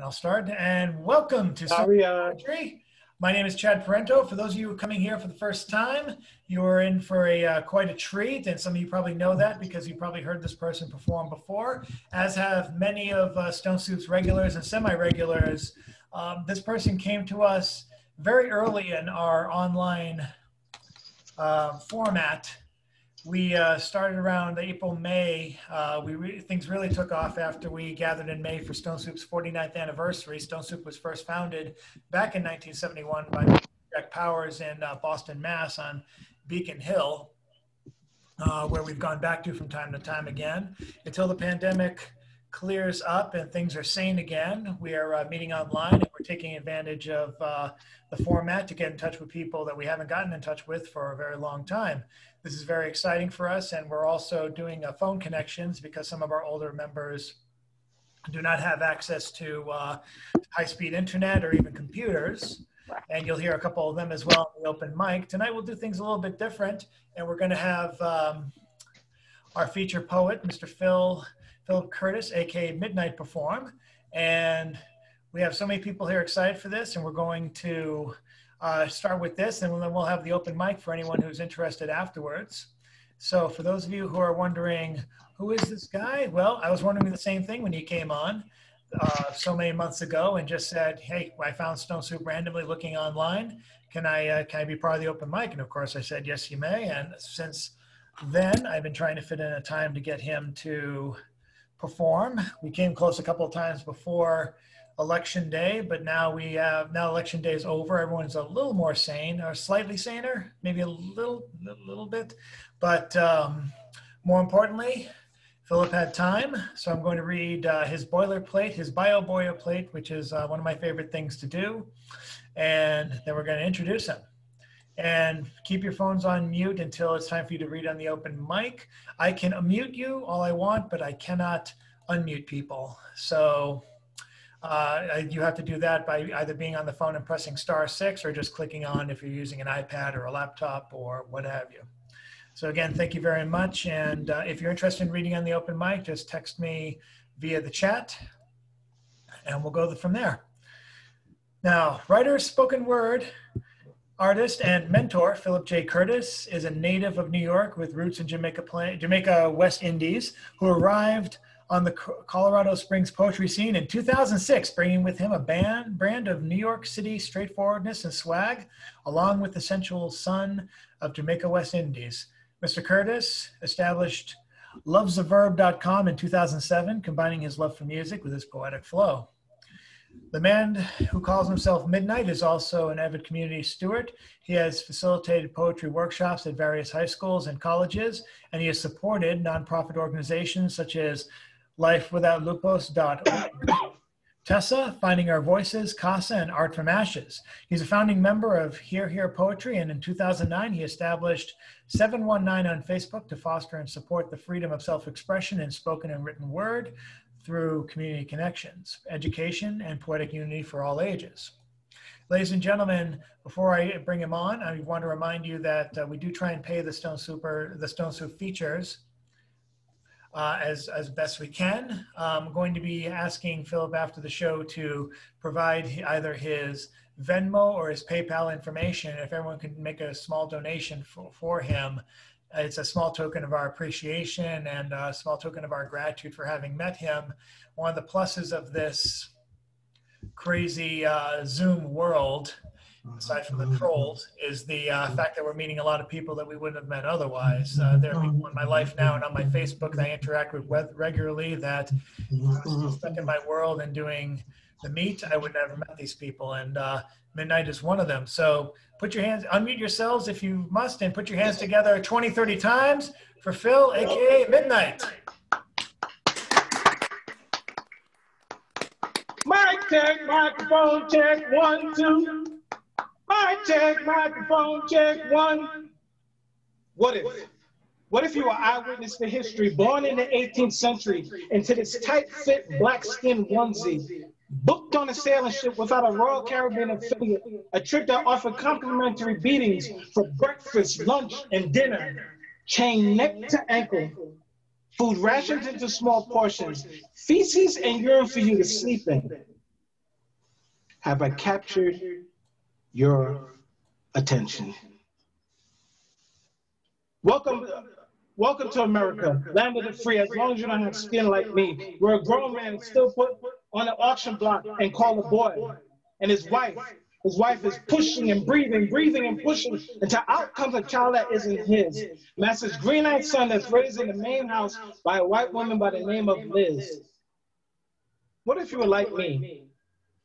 And I'll start. And welcome to Poetry. My name is Chad Parenteau. For those of you coming here for the first time, you are in for a uh, quite a treat, and some of you probably know that because you probably heard this person perform before, as have many of uh, Stone Soup's regulars and semi-regulars. Um, this person came to us very early in our online uh, format we uh, started around April, May. Uh, we re- things really took off after we gathered in May for Stone Soup's 49th anniversary. Stone Soup was first founded back in 1971 by Jack Powers in uh, Boston, Mass, on Beacon Hill, uh, where we've gone back to from time to time again until the pandemic clears up and things are sane again. We are uh, meeting online and we're taking advantage of uh, the format to get in touch with people that we haven't gotten in touch with for a very long time. This is very exciting for us, and we're also doing uh, phone connections because some of our older members do not have access to uh, high-speed internet or even computers. And you'll hear a couple of them as well in the open mic. Tonight we'll do things a little bit different, and we're going to have um, our feature poet, Mr. Phil Philip Curtis, aka Midnight, perform. And we have so many people here excited for this, and we're going to uh, start with this, and then we'll have the open mic for anyone who's interested afterwards. So, for those of you who are wondering, who is this guy? Well, I was wondering the same thing when he came on uh, so many months ago and just said, "Hey, I found Stone Soup randomly looking online. Can I uh, can I be part of the open mic?" And of course, I said, "Yes, you may." And since then, I've been trying to fit in a time to get him to perform. We came close a couple of times before election day, but now we have now election day is over. Everyone's a little more sane or slightly saner, maybe a little, a little bit. But um, more importantly, Philip had time, so I'm going to read uh, his boilerplate, his bio boilerplate, which is uh, one of my favorite things to do. And then we're going to introduce him. And keep your phones on mute until it's time for you to read on the open mic. I can unmute you all I want, but I cannot unmute people. So uh, you have to do that by either being on the phone and pressing star six or just clicking on if you're using an iPad or a laptop or what have you. So again, thank you very much. And uh, if you're interested in reading on the open mic, just text me via the chat and we'll go from there. Now, writer, spoken word, artist, and mentor Philip J. Curtis is a native of New York with roots in Jamaica, Jamaica West Indies who arrived on the Colorado Springs poetry scene in 2006, bringing with him a band, brand of New York City straightforwardness and swag, along with the sensual sun of Jamaica West Indies. Mr. Curtis established lovesaverb.com in 2007, combining his love for music with his poetic flow. The man who calls himself Midnight is also an avid community steward. He has facilitated poetry workshops at various high schools and colleges, and he has supported nonprofit organizations such as lifewithoutlupus.org. Tessa, Finding Our Voices, CASA, and Art from Ashes. He's a founding member of Hear Hear Poetry, and in 2009, he established 719 on Facebook to foster and support the freedom of self expression in spoken and written word through community connections, education, and poetic unity for all ages. Ladies and gentlemen, before I bring him on, I want to remind you that uh, we do try and pay the Stone Super, the Stone Soup features uh, as, as best we can. I'm going to be asking Philip after the show to provide either his Venmo or his PayPal information. If everyone can make a small donation for, for him, it's a small token of our appreciation and a small token of our gratitude for having met him. One of the pluses of this crazy uh, Zoom world aside from the trolls, is the uh, fact that we're meeting a lot of people that we wouldn't have met otherwise. Uh, there are people in my life now and on my Facebook that I interact with regularly that stuck in my world and doing the meet, I would never have met these people. And uh, Midnight is one of them. So put your hands, unmute yourselves if you must, and put your hands together 20, 30 times for Phil, AKA Midnight. Mic check, microphone check, one, two. Mic check, microphone check, one. What if? What if you were eyewitness to history, born in the 18th century, into this tight-fit black-skinned onesie, booked on a sailing ship without a Royal Caribbean affiliate, a trip that offered complimentary beatings for breakfast, lunch, and dinner, chained neck to ankle, food rations into small portions, feces and urine for you to sleep in. have I captured your attention? Welcome, welcome to America, land of the free. As long as you don't have skin like me, where a grown man is still put on an auction block and called a boy, and his wife, his wife is pushing and breathing, breathing and pushing until out comes a child that isn't his. Master's green-eyed son that's raised in the main house by a white woman by the name of Liz. What if you were like me?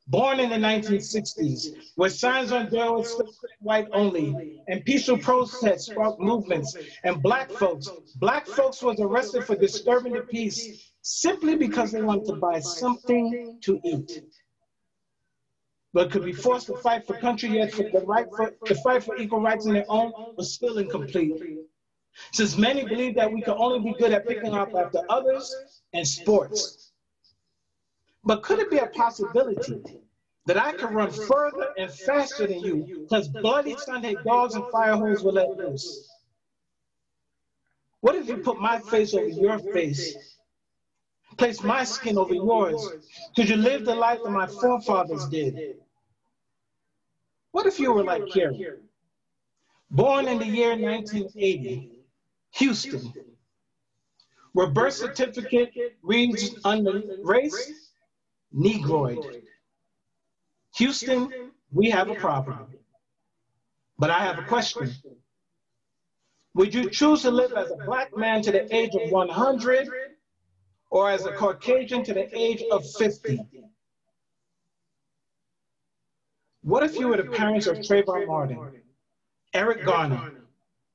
Born in the 1960s, where signs on doors still white only, and peaceful protests sparked movements, and black folks, black folks was arrested for disturbing the peace simply because they wanted to buy something to eat. But could be forced to fight for country, yet for the right for, to fight for equal rights in their own was still incomplete. Since many believe that we can only be good at picking up after others and sports, but could it be a possibility that I could run further and faster than you because bloody Sunday dogs and fire hose will let loose? What if you put my face over your face? Place my skin over yours? Could you live the life that my forefathers did? What if you were like Karen? Born in the year 1980, Houston, where birth certificate reads under race Negroid. Houston, we have a problem. But I have a question. Would you choose to live as a black man to the age of 100 or as a Caucasian to the age of 50? What if you were the parents of Trayvon Martin, Eric Garner,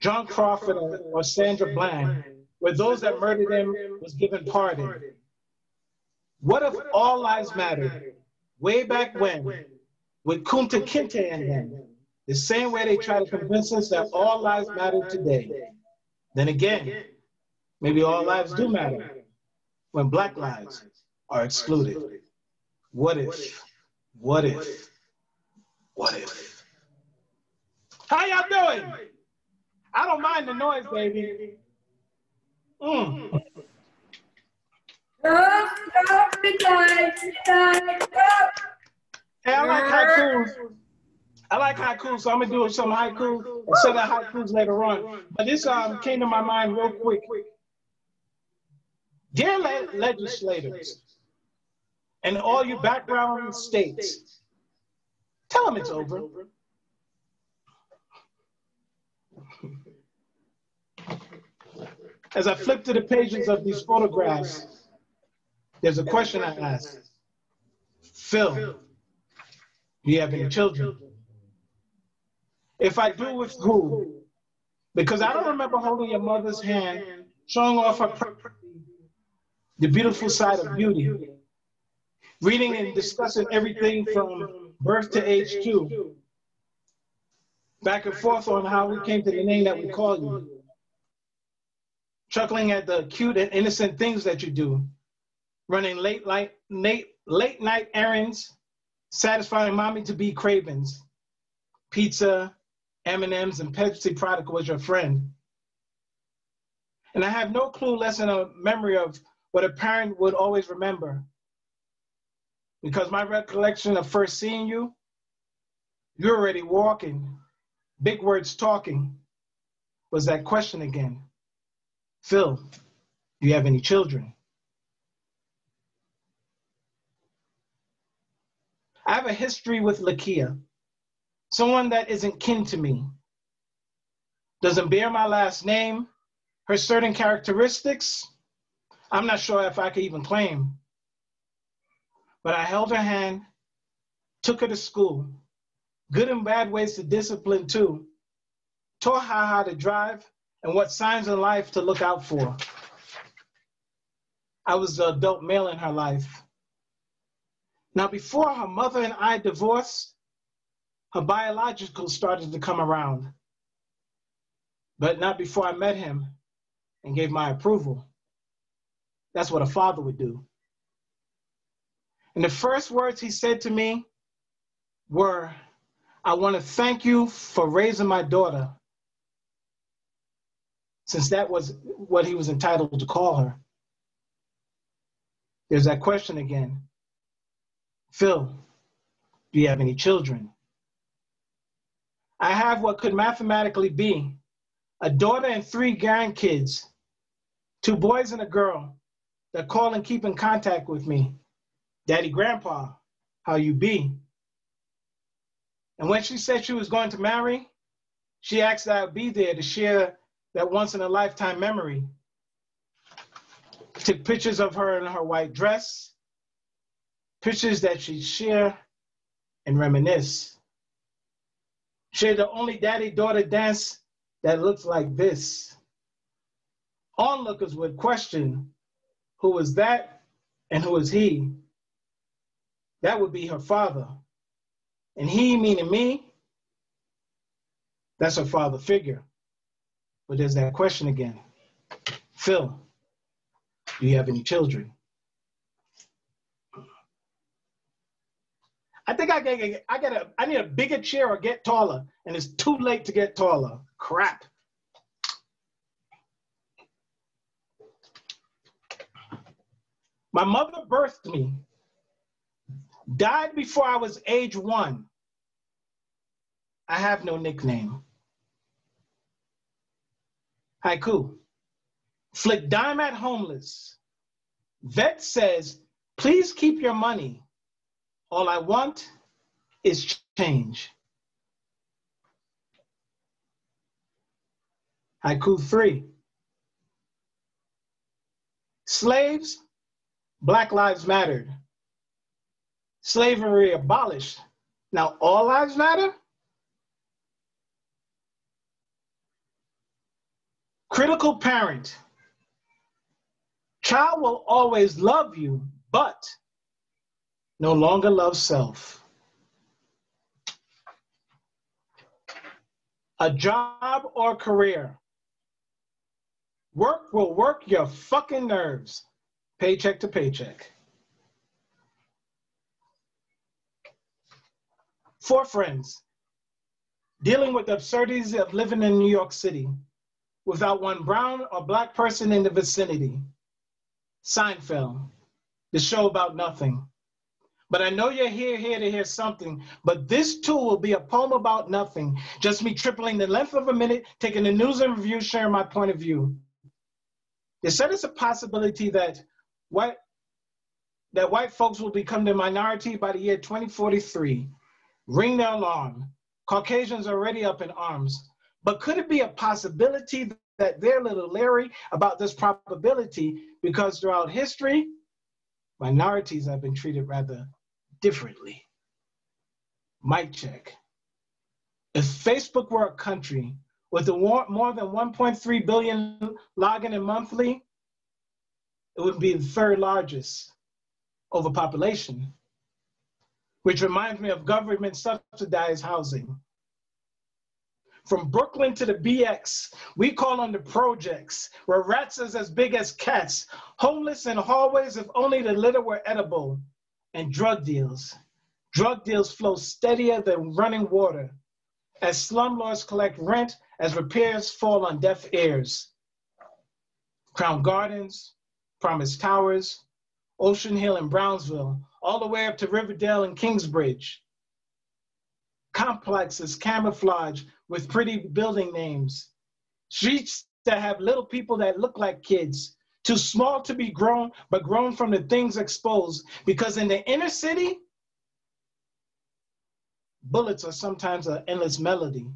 John Crawford, or Sandra Bland, where those that murdered him was given pardon? What if all lives mattered way back when with Kunta Kinte and them, the same way they try to convince us that all lives matter today? Then again, maybe all lives do matter when black lives are excluded. What if? What if? What if? How y'all doing? I don't mind the noise, baby. Mm. Hey, I like haikus. I like haikus, so I'm gonna do some haiku instead of haikus later on. But this um came to my mind real quick. Dear le- legislators and all you background states, tell them it's over. As I flip to the pages of these photographs, there's a question I ask. Phil, do you have any children? If I do, with who? Because I don't remember holding your mother's hand, showing off her the beautiful side of beauty, reading and discussing everything from birth to age two, back and forth on how we came to the name that we call you, chuckling at the cute and innocent things that you do, running late, light, late, late night errands, satisfying mommy to be cravings. Pizza, M&Ms, and Pepsi product was your friend. And I have no clue less than a memory of what a parent would always remember. Because my recollection of first seeing you, you're already walking, big words talking, was that question again. Phil, do you have any children? I have a history with Lakia, someone that isn't kin to me, doesn't bear my last name, her certain characteristics, I'm not sure if I could even claim. But I held her hand, took her to school, good and bad ways to discipline too, taught her how to drive and what signs in life to look out for. I was the adult male in her life. Now, before her mother and I divorced, her biological started to come around, but not before I met him and gave my approval. That's what a father would do. And the first words he said to me were, I want to thank you for raising my daughter, since that was what he was entitled to call her. There's that question again Phil, Do you have any children? I have what could mathematically be a daughter and three grandkids, two boys and a girl that call and keep in contact with me. Daddy, Grandpa, how you be? And when she said she was going to marry, she asked that I would be there to share that once in a lifetime memory. Took pictures of her in her white dress, pictures that she'd share and reminisce. Share the only daddy daughter dance that looks like this. Onlookers would question who is that and who is he? That would be her father. And he, meaning me, that's her father figure. But there's that question again Phil, do you have any children? I think I get, I get a, I need a bigger chair or get taller, and it's too late to get taller. Crap. My mother birthed me, died before I was age one. I have no nickname. Haiku. Flick dime at homeless. Vet says, please keep your money. All I want is change. Haiku three. Slaves, Black Lives Mattered. Slavery abolished. Now all lives matter? Critical parent. Child will always love you, but no longer love self. A job or career. Work will work your fucking nerves, paycheck to paycheck. Four friends dealing with the absurdities of living in New York City without one brown or black person in the vicinity. Seinfeld, the show about nothing. But I know you're here, here to hear something. But this too will be a poem about nothing. Just me tripling the length of a minute, taking the news and review, sharing my point of view. They said it's a possibility that white that white folks will become the minority by the year 2043. Ring the alarm. Caucasians are already up in arms. But could it be a possibility that they're a little leery about this probability because throughout history, minorities have been treated rather differently? Mic check. If Facebook were a country with a more than 1.3 billion logging in monthly, it would be the third largest overpopulation, which reminds me of government subsidized housing. From Brooklyn to the BX, we call on the projects, where rats is as big as cats, homeless in hallways if only the litter were edible, and drug deals. Drug deals flow steadier than running water, as slumlords collect rent, as repairs fall on deaf ears. Crown Gardens, Promise Towers, Ocean Hill and Brownsville, all the way up to Riverdale and Kingsbridge. Complexes camouflage with pretty building names. Streets that have little people that look like kids, too small to be grown, but grown from the things exposed. Because in the inner city, bullets are sometimes an endless melody.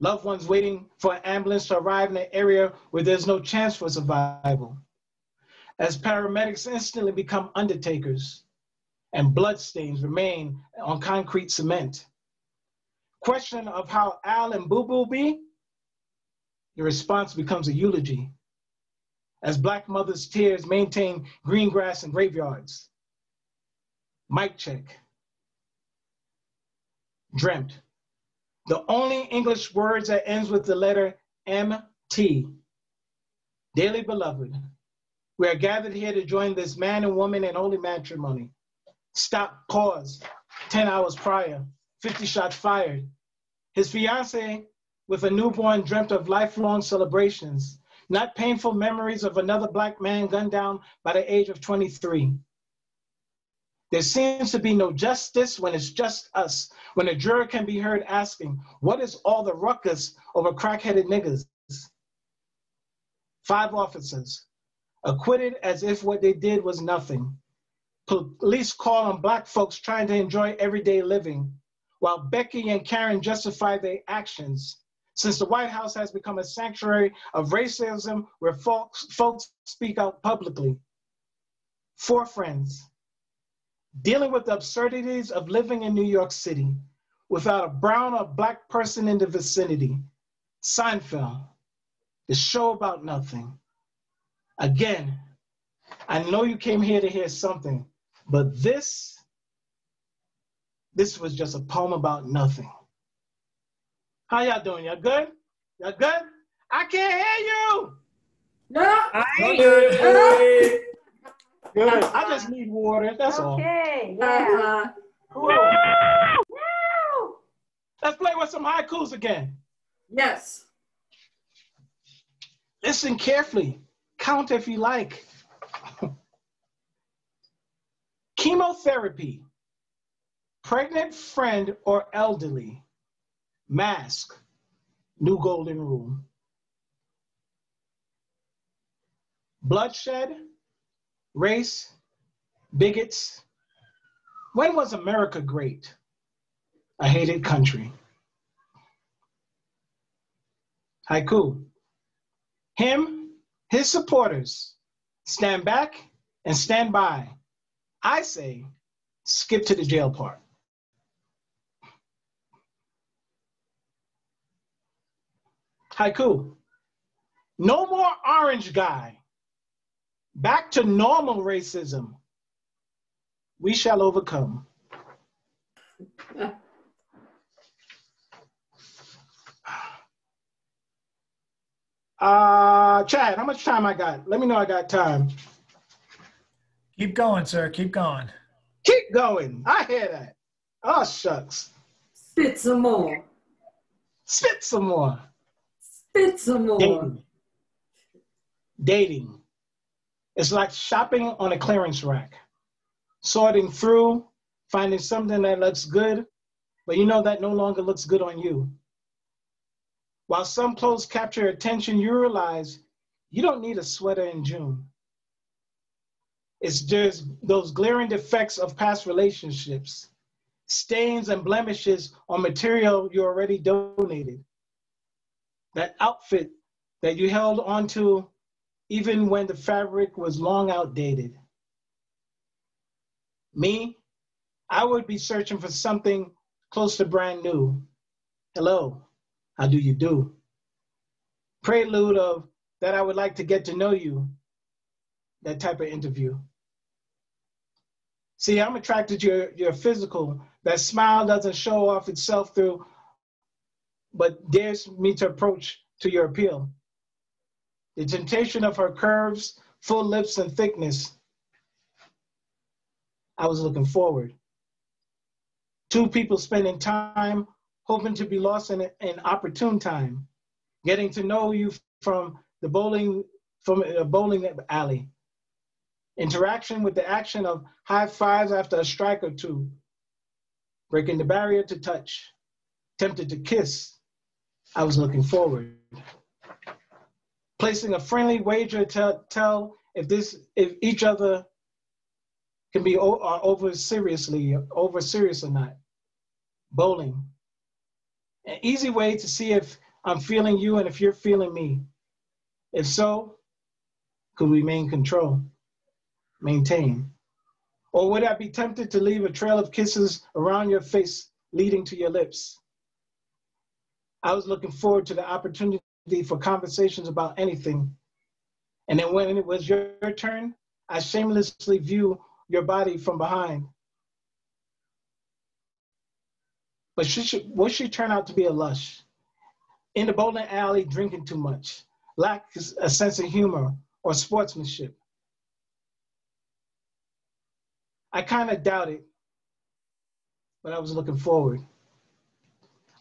Loved ones waiting for an ambulance to arrive in an area where there's no chance for survival. As paramedics instantly become undertakers and bloodstains remain on concrete cement question of how Al and Boo Boo be, your response becomes a eulogy. As Black mothers' tears maintain green grass and graveyards. Mic check. Dreamt. The only English words that ends with the letter M-T. Dearly beloved, we are gathered here to join this man and woman in holy matrimony. Stop, pause, 10 hours prior. 50 shots fired. His fiance, with a newborn, dreamt of lifelong celebrations, not painful memories of another black man gunned down by the age of 23. There seems to be no justice when it's just us, when a juror can be heard asking, What is all the ruckus over crack-headed niggas? Five officers, acquitted as if what they did was nothing. Police call on black folks trying to enjoy everyday living, while Becky and Karen justify their actions. Since the White House has become a sanctuary of racism where folks, folks speak out publicly. Four friends, dealing with the absurdities of living in New York City without a brown or black person in the vicinity. Seinfeld, the show about nothing. Again, I know you came here to hear something, but this, this was just a poem about nothing. How y'all doing? Y'all good? Y'all good? I can't hear you. No, I good. Good. I just need water. That's okay, all. Okay. Yeah. Uh-huh. Cool. Let's play with some haikus again. Yes. Listen carefully. Count if you like. Chemotherapy. Pregnant friend or elderly. Mask. New golden rule. Bloodshed race, bigots. When was America great? A hated country. Haiku. Him, his supporters, stand back and stand by. I say, skip to the jail part. Haiku. No more orange guy back to normal racism, we shall overcome. Uh, Chad, how much time I got? Let me know I got time. Keep going, sir. Keep going. Keep going. I hear that. Oh, shucks. Spit some more. Spit some more. Spit some more. Dating. Dating. It's like shopping on a clearance rack, sorting through, finding something that looks good, but you know that no longer looks good on you. While some clothes capture attention, you realize you don't need a sweater in June. It's just those glaring defects of past relationships, stains and blemishes on material you already donated. That outfit that you held onto even when the fabric was long outdated. Me, I would be searching for something close to brand new. Hello, how do you do? Prelude of that I would like to get to know you, that type of interview. See, I'm attracted to your, your physical. That smile doesn't show off itself through, but dares me to approach to your appeal the temptation of her curves, full lips, and thickness. I was looking forward. Two people spending time hoping to be lost in an opportune time, getting to know you from the bowling from a bowling alley. Interaction with the action of high fives after a strike or two, breaking the barrier to touch, tempted to kiss. I was looking forward placing a friendly wager to tell if this if each other can be o- uh, over seriously over serious or not. Bowling. An easy way to see if I'm feeling you and if you're feeling me. If so, could we maintain control? Maintain. Or would I be tempted to leave a trail of kisses around your face leading to your lips? I was looking forward to the opportunity for conversations about anything. And then when it was your turn, I shamelessly view your body from behind. But she should, what she turn out to be a lush? In the bowling alley, drinking too much, lacks a sense of humor or sportsmanship. I kind of doubt it, but I was looking forward.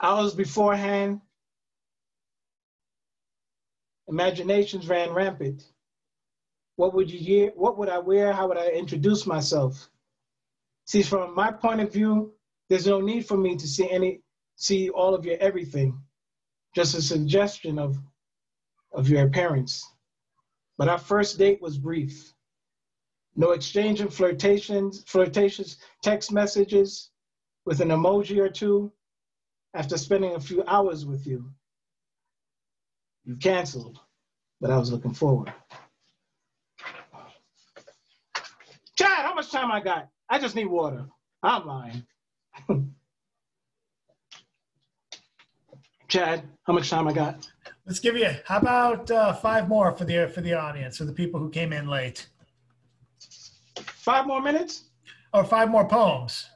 Hours beforehand, Imaginations ran rampant. What would you hear? What would I wear? How would I introduce myself? See, from my point of view, there's no need for me to see any, see all of your everything. Just a suggestion of, of your appearance. But our first date was brief. No exchange of flirtations, flirtatious text messages with an emoji or two after spending a few hours with you. You canceled, but I was looking forward. Chad, how much time I got? I just need water. I'm lying. Chad, how much time I got? Let's give you. How about uh, five more for the for the audience, for the people who came in late, Five more minutes? or five more poems,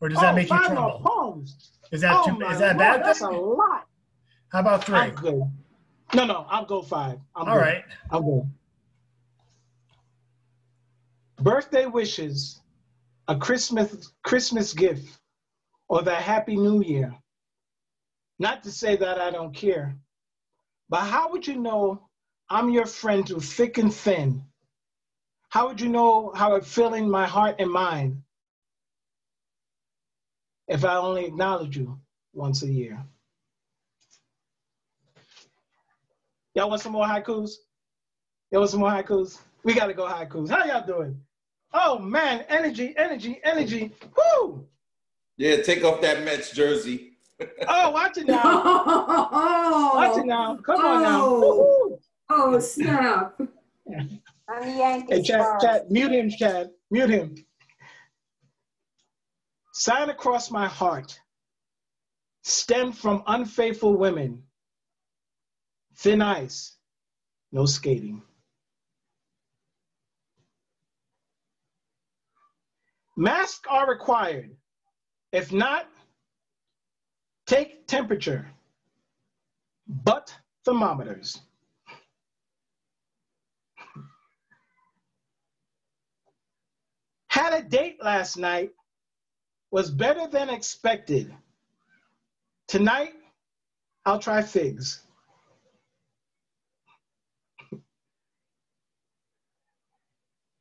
or does that oh, make you five more poems. Is that oh, too? my Is that Lord, bad? That's a lot. How about 3 I'm good. No, no, I'll go five. I'm All good. right. I'll go. Birthday wishes, a Christmas Christmas gift, or the Happy New Year. Not to say that I don't care, but how would you know I'm your friend through thick and thin? How would you know how I'm feeling my heart and mind if I only acknowledge you once a year? Y'all want some more haikus? Y'all want some more haikus? We gotta go haikus. How y'all doing? Oh man, energy, energy, energy. Woo! Yeah, take off that Mets jersey. Oh, watch it now. oh, Watch it now. Come on now. Oh. Woo-hoo. oh, snap. I'm the Yankees. Hey, Chad, first. Chad, mute him, Chad. Mute him. Sign across my heart. Stem from unfaithful women. Thin ice. No skating. Masks are required. If not, take temperature. Butt thermometers. Had a date last night, was better than expected. Tonight, I'll try figs.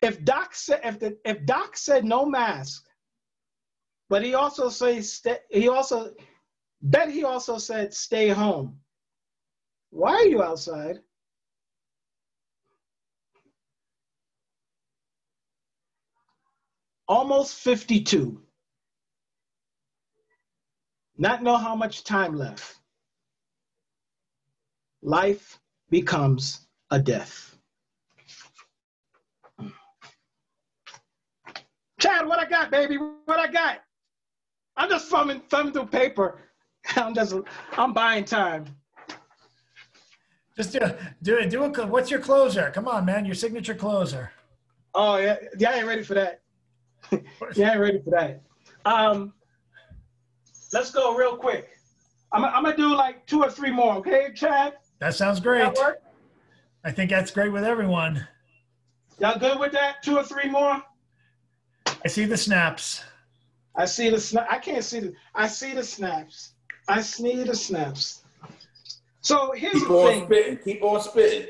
If Doc said if the, if Doc said no mask, but he also sta- he also bet he also said stay home. Why are you outside? almost 52. Not know how much time left. Life becomes a death. Chad, what I got, baby? What I got? I'm just thumbing, thumbing through paper. I'm just, I'm buying time. Just do do it. Do a. What's your closer? Come on, man. Your signature closer. Oh yeah, yeah, I ain't ready for that. yeah, I ain't ready for that. Um, let's go real quick. I'm, I'm gonna do like two or three more, okay, Chad? That sounds great. That work? I think that's great with everyone. Y'all good with that? Two or three more? I see the snaps. I see the snap. I can't see the. I see the snaps. I see the snaps. So here's Keep the on thing. spitting. Keep on spitting.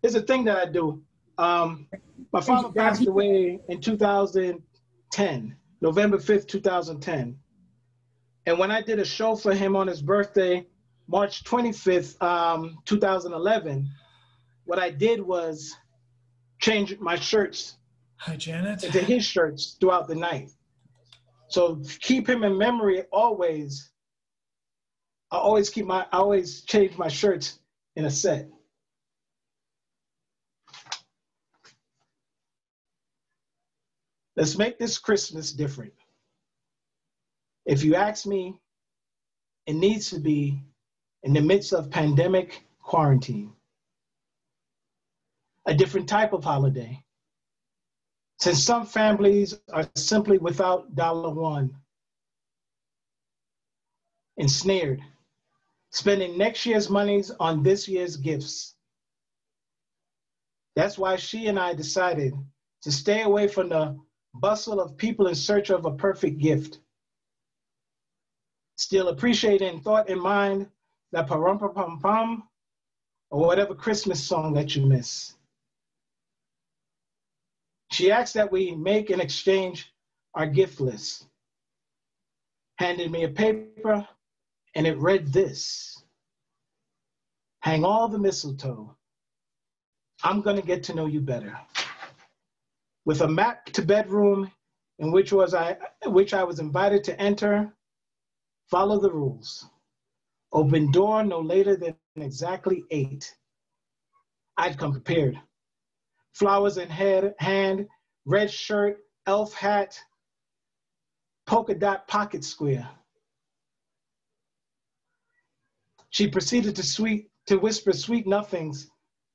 Here's the thing that I do. Um, my father passed away in 2010, November 5th, 2010. And when I did a show for him on his birthday, March 25th, um, 2011, what I did was change my shirts Hi, Janet. into his shirts throughout the night. So keep him in memory always. I always keep my I always change my shirts in a set. Let's make this Christmas different. If you ask me, it needs to be in the midst of pandemic quarantine. A different type of holiday. Since some families are simply without dollar one, ensnared, spending next year's monies on this year's gifts. That's why she and I decided to stay away from the bustle of people in search of a perfect gift. Still appreciating thought in mind that parum pum pum or whatever Christmas song that you miss. She asked that we make and exchange our gift list. Handed me a paper and it read this Hang all the mistletoe. I'm going to get to know you better. With a map to bedroom in which was I which I was invited to enter, follow the rules. Open door no later than exactly eight. I'd come prepared. Flowers in head, hand, red shirt, elf hat, polka dot pocket square. She proceeded to sweet to whisper sweet nothings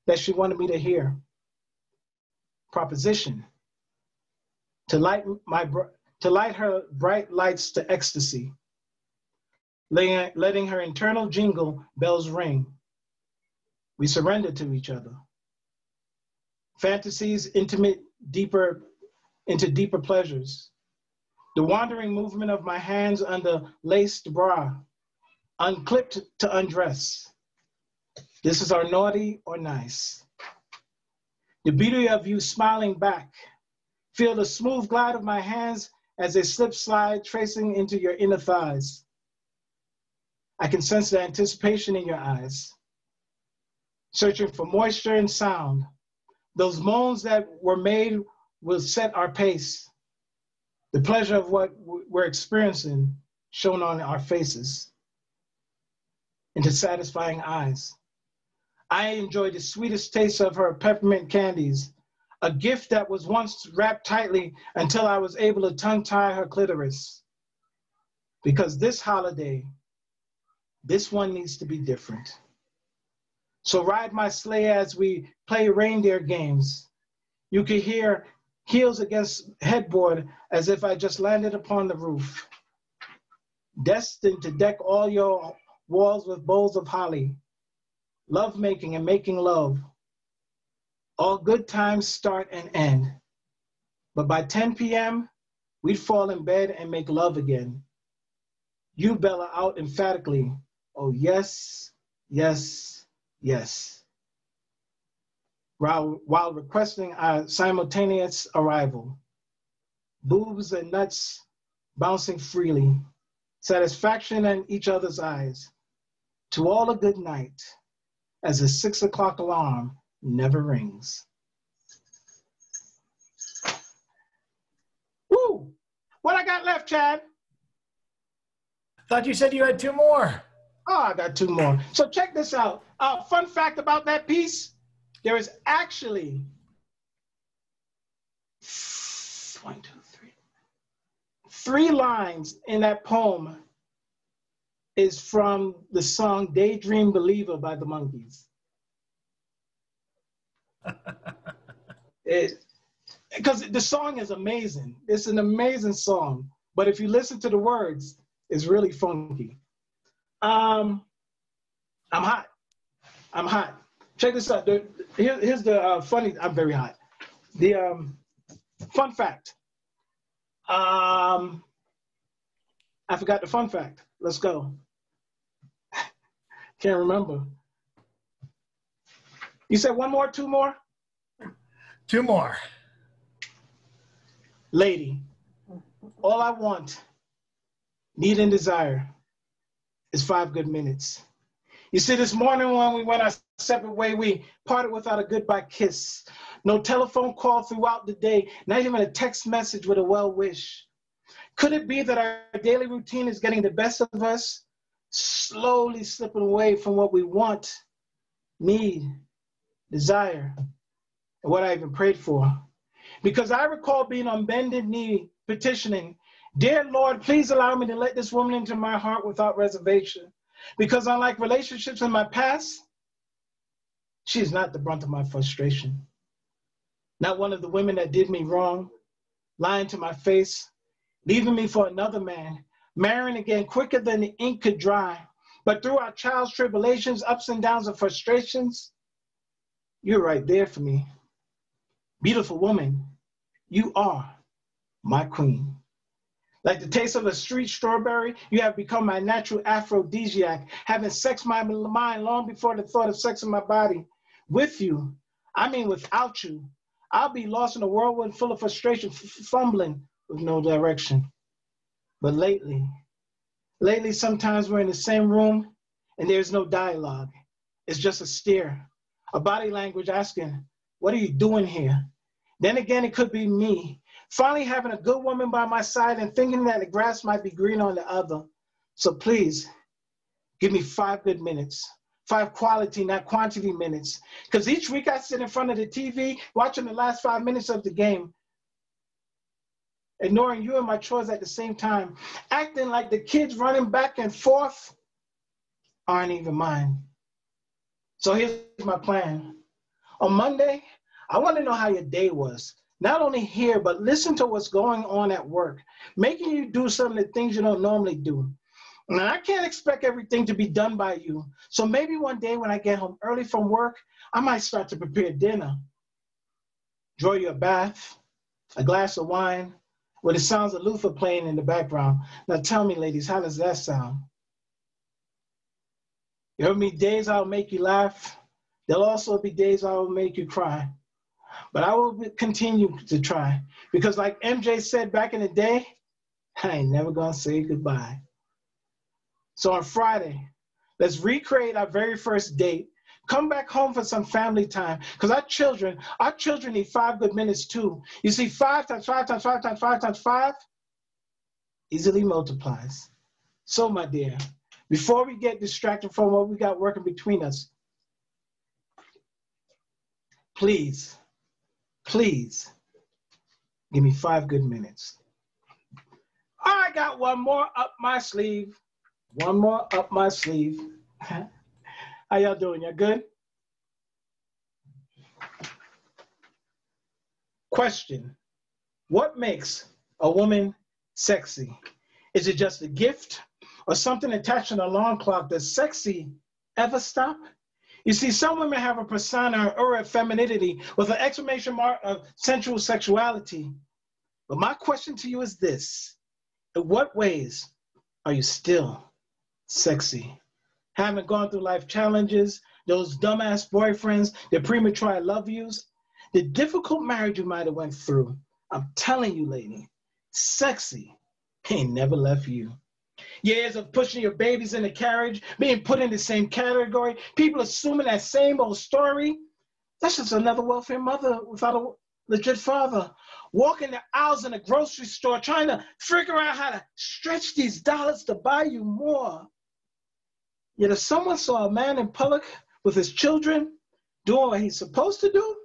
that she wanted me to hear. Proposition. To light my to light her bright lights to ecstasy, letting her internal jingle bells ring. We surrender to each other. Fantasies intimate deeper into deeper pleasures. The wandering movement of my hands under laced bra, unclipped to undress. This is our naughty or nice. The beauty of you smiling back. Feel the smooth glide of my hands as they slip slide, tracing into your inner thighs. I can sense the anticipation in your eyes, searching for moisture and sound. Those moans that were made will set our pace. The pleasure of what we're experiencing shown on our faces into satisfying eyes. I enjoy the sweetest taste of her peppermint candies, a gift that was once wrapped tightly until I was able to tongue tie her clitoris. Because this holiday, this one needs to be different. So ride my sleigh as we play reindeer games. You could hear heels against headboard as if I just landed upon the roof. Destined to deck all your walls with bowls of holly, love making and making love. All good times start and end. But by 10 p.m., we'd fall in bed and make love again. You bella out emphatically, oh yes, yes, yes. While, while requesting our simultaneous arrival. Boobs and nuts bouncing freely, satisfaction in each other's eyes. To all a good night, as a six o'clock alarm never rings. Woo! What I got left, Chad? Thought you said you had two more. Oh, I got two more. So check this out. Uh, fun fact about that piece: there is actually one, two, three, three lines in that poem is from the song Daydream Believer by the Monkees. Because the song is amazing. It's an amazing song. But if you listen to the words, it's really funky. Um, I'm hot. I'm hot. Check this out. The, here, here's the uh, funny, I'm very hot. The um, fun fact. Um, I forgot the fun fact. Let's go. Can't remember. You said one more, two more? Two more. Lady, all I want, need and desire is five good minutes. You see, this morning when we went our separate way, we parted without a goodbye kiss. No telephone call throughout the day, not even a text message with a well wish. Could it be that our daily routine is getting the best of us slowly slipping away from what we want, need, desire, and what I even prayed for. Because I recall being on bended knee petitioning, Dear Lord, please allow me to let this woman into my heart without reservation. Because unlike relationships in my past, she is not the brunt of my frustration. Not one of the women that did me wrong, lying to my face, leaving me for another man, marrying again quicker than the ink could dry. But through our child's tribulations, ups and downs, and frustrations, you're right there for me. Beautiful woman, you are my queen. Like the taste of a street strawberry, you have become my natural aphrodisiac, having sex my mind long before the thought of sex in my body. With you, I mean without you, I'll be lost in a whirlwind full of frustration, fumbling with no direction. But lately, lately, sometimes we're in the same room and there's no dialogue. It's just a stare, a body language asking, What are you doing here? Then again, it could be me, finally having a good woman by my side and thinking that the grass might be green on the other. So please, give me five good minutes, five quality, not quantity minutes. Because each week I sit in front of the TV watching the last five minutes of the game, ignoring you and my chores at the same time, acting like the kids running back and forth aren't even mine. So here's my plan. On Monday, I want to know how your day was. Not only here, but listen to what's going on at work, making you do some of the things you don't normally do. Now, I can't expect everything to be done by you. So maybe one day when I get home early from work, I might start to prepare dinner. Draw you a bath, a glass of wine, with the sounds of Luther playing in the background. Now tell me, ladies, how does that sound? There will be days I'll make you laugh. There'll also be days I will make you cry. But I will continue to try because, like MJ said back in the day, I ain't never gonna say goodbye. So on Friday, let's recreate our very first date. Come back home for some family time because our children, our children need five good minutes too. You see, five times five times five times five times five easily multiplies. So, my dear, before we get distracted from what we got working between us, please, please give me five good minutes. I got one more up my sleeve. One more up my sleeve. How y'all doing? Y'all good? Question What makes a woman sexy? Is it just a gift or something attached to an alarm clock? that's sexy ever stop? You see, some women have a persona or a femininity with an exclamation mark of sensual sexuality. But my question to you is this In what ways are you still sexy? Haven't gone through life challenges, those dumbass boyfriends, the premature love yous, the difficult marriage you might have went through. I'm telling you, lady, sexy ain't never left you. Years of pushing your babies in the carriage, being put in the same category, people assuming that same old story. That's just another welfare mother without a legit father. Walking the aisles in a grocery store, trying to figure out how to stretch these dollars to buy you more. Yet if someone saw a man in public with his children doing what he's supposed to do,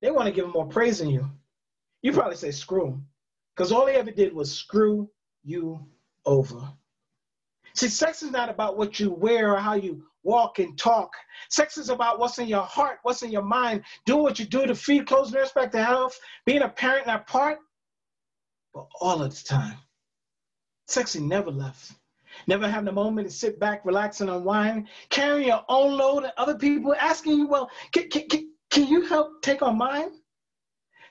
they want to give him more praise than you. You probably say screw him, because all he ever did was screw you over. See, sex is not about what you wear or how you walk and talk. Sex is about what's in your heart, what's in your mind, doing what you do to feed, clothe, nurse back to health, being a parent and a part, but all of the time. Sexy never left. Never having a moment to sit back, relax, and unwind, carrying your own load, and other people asking you, well, can, can, can you help take on mine?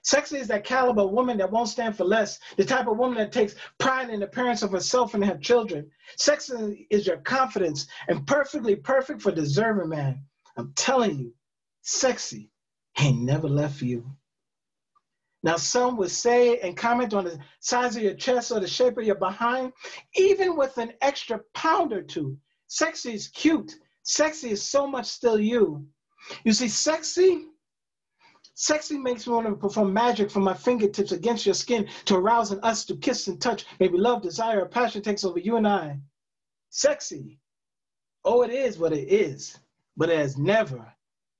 Sexy is that caliber woman that won't stand for less, the type of woman that takes pride in the appearance of herself and her children. Sexy is your confidence and perfectly perfect for deserving man. I'm telling you, sexy ain't never left you. Now, some would say and comment on the size of your chest or the shape of your behind, even with an extra pound or two. Sexy is cute. Sexy is so much still you. You see, sexy, sexy makes me want to perform magic from my fingertips against your skin to arouse in us to kiss and touch. Maybe love, desire, or passion takes over you and I. Sexy. Oh, it is what it is, but it has never,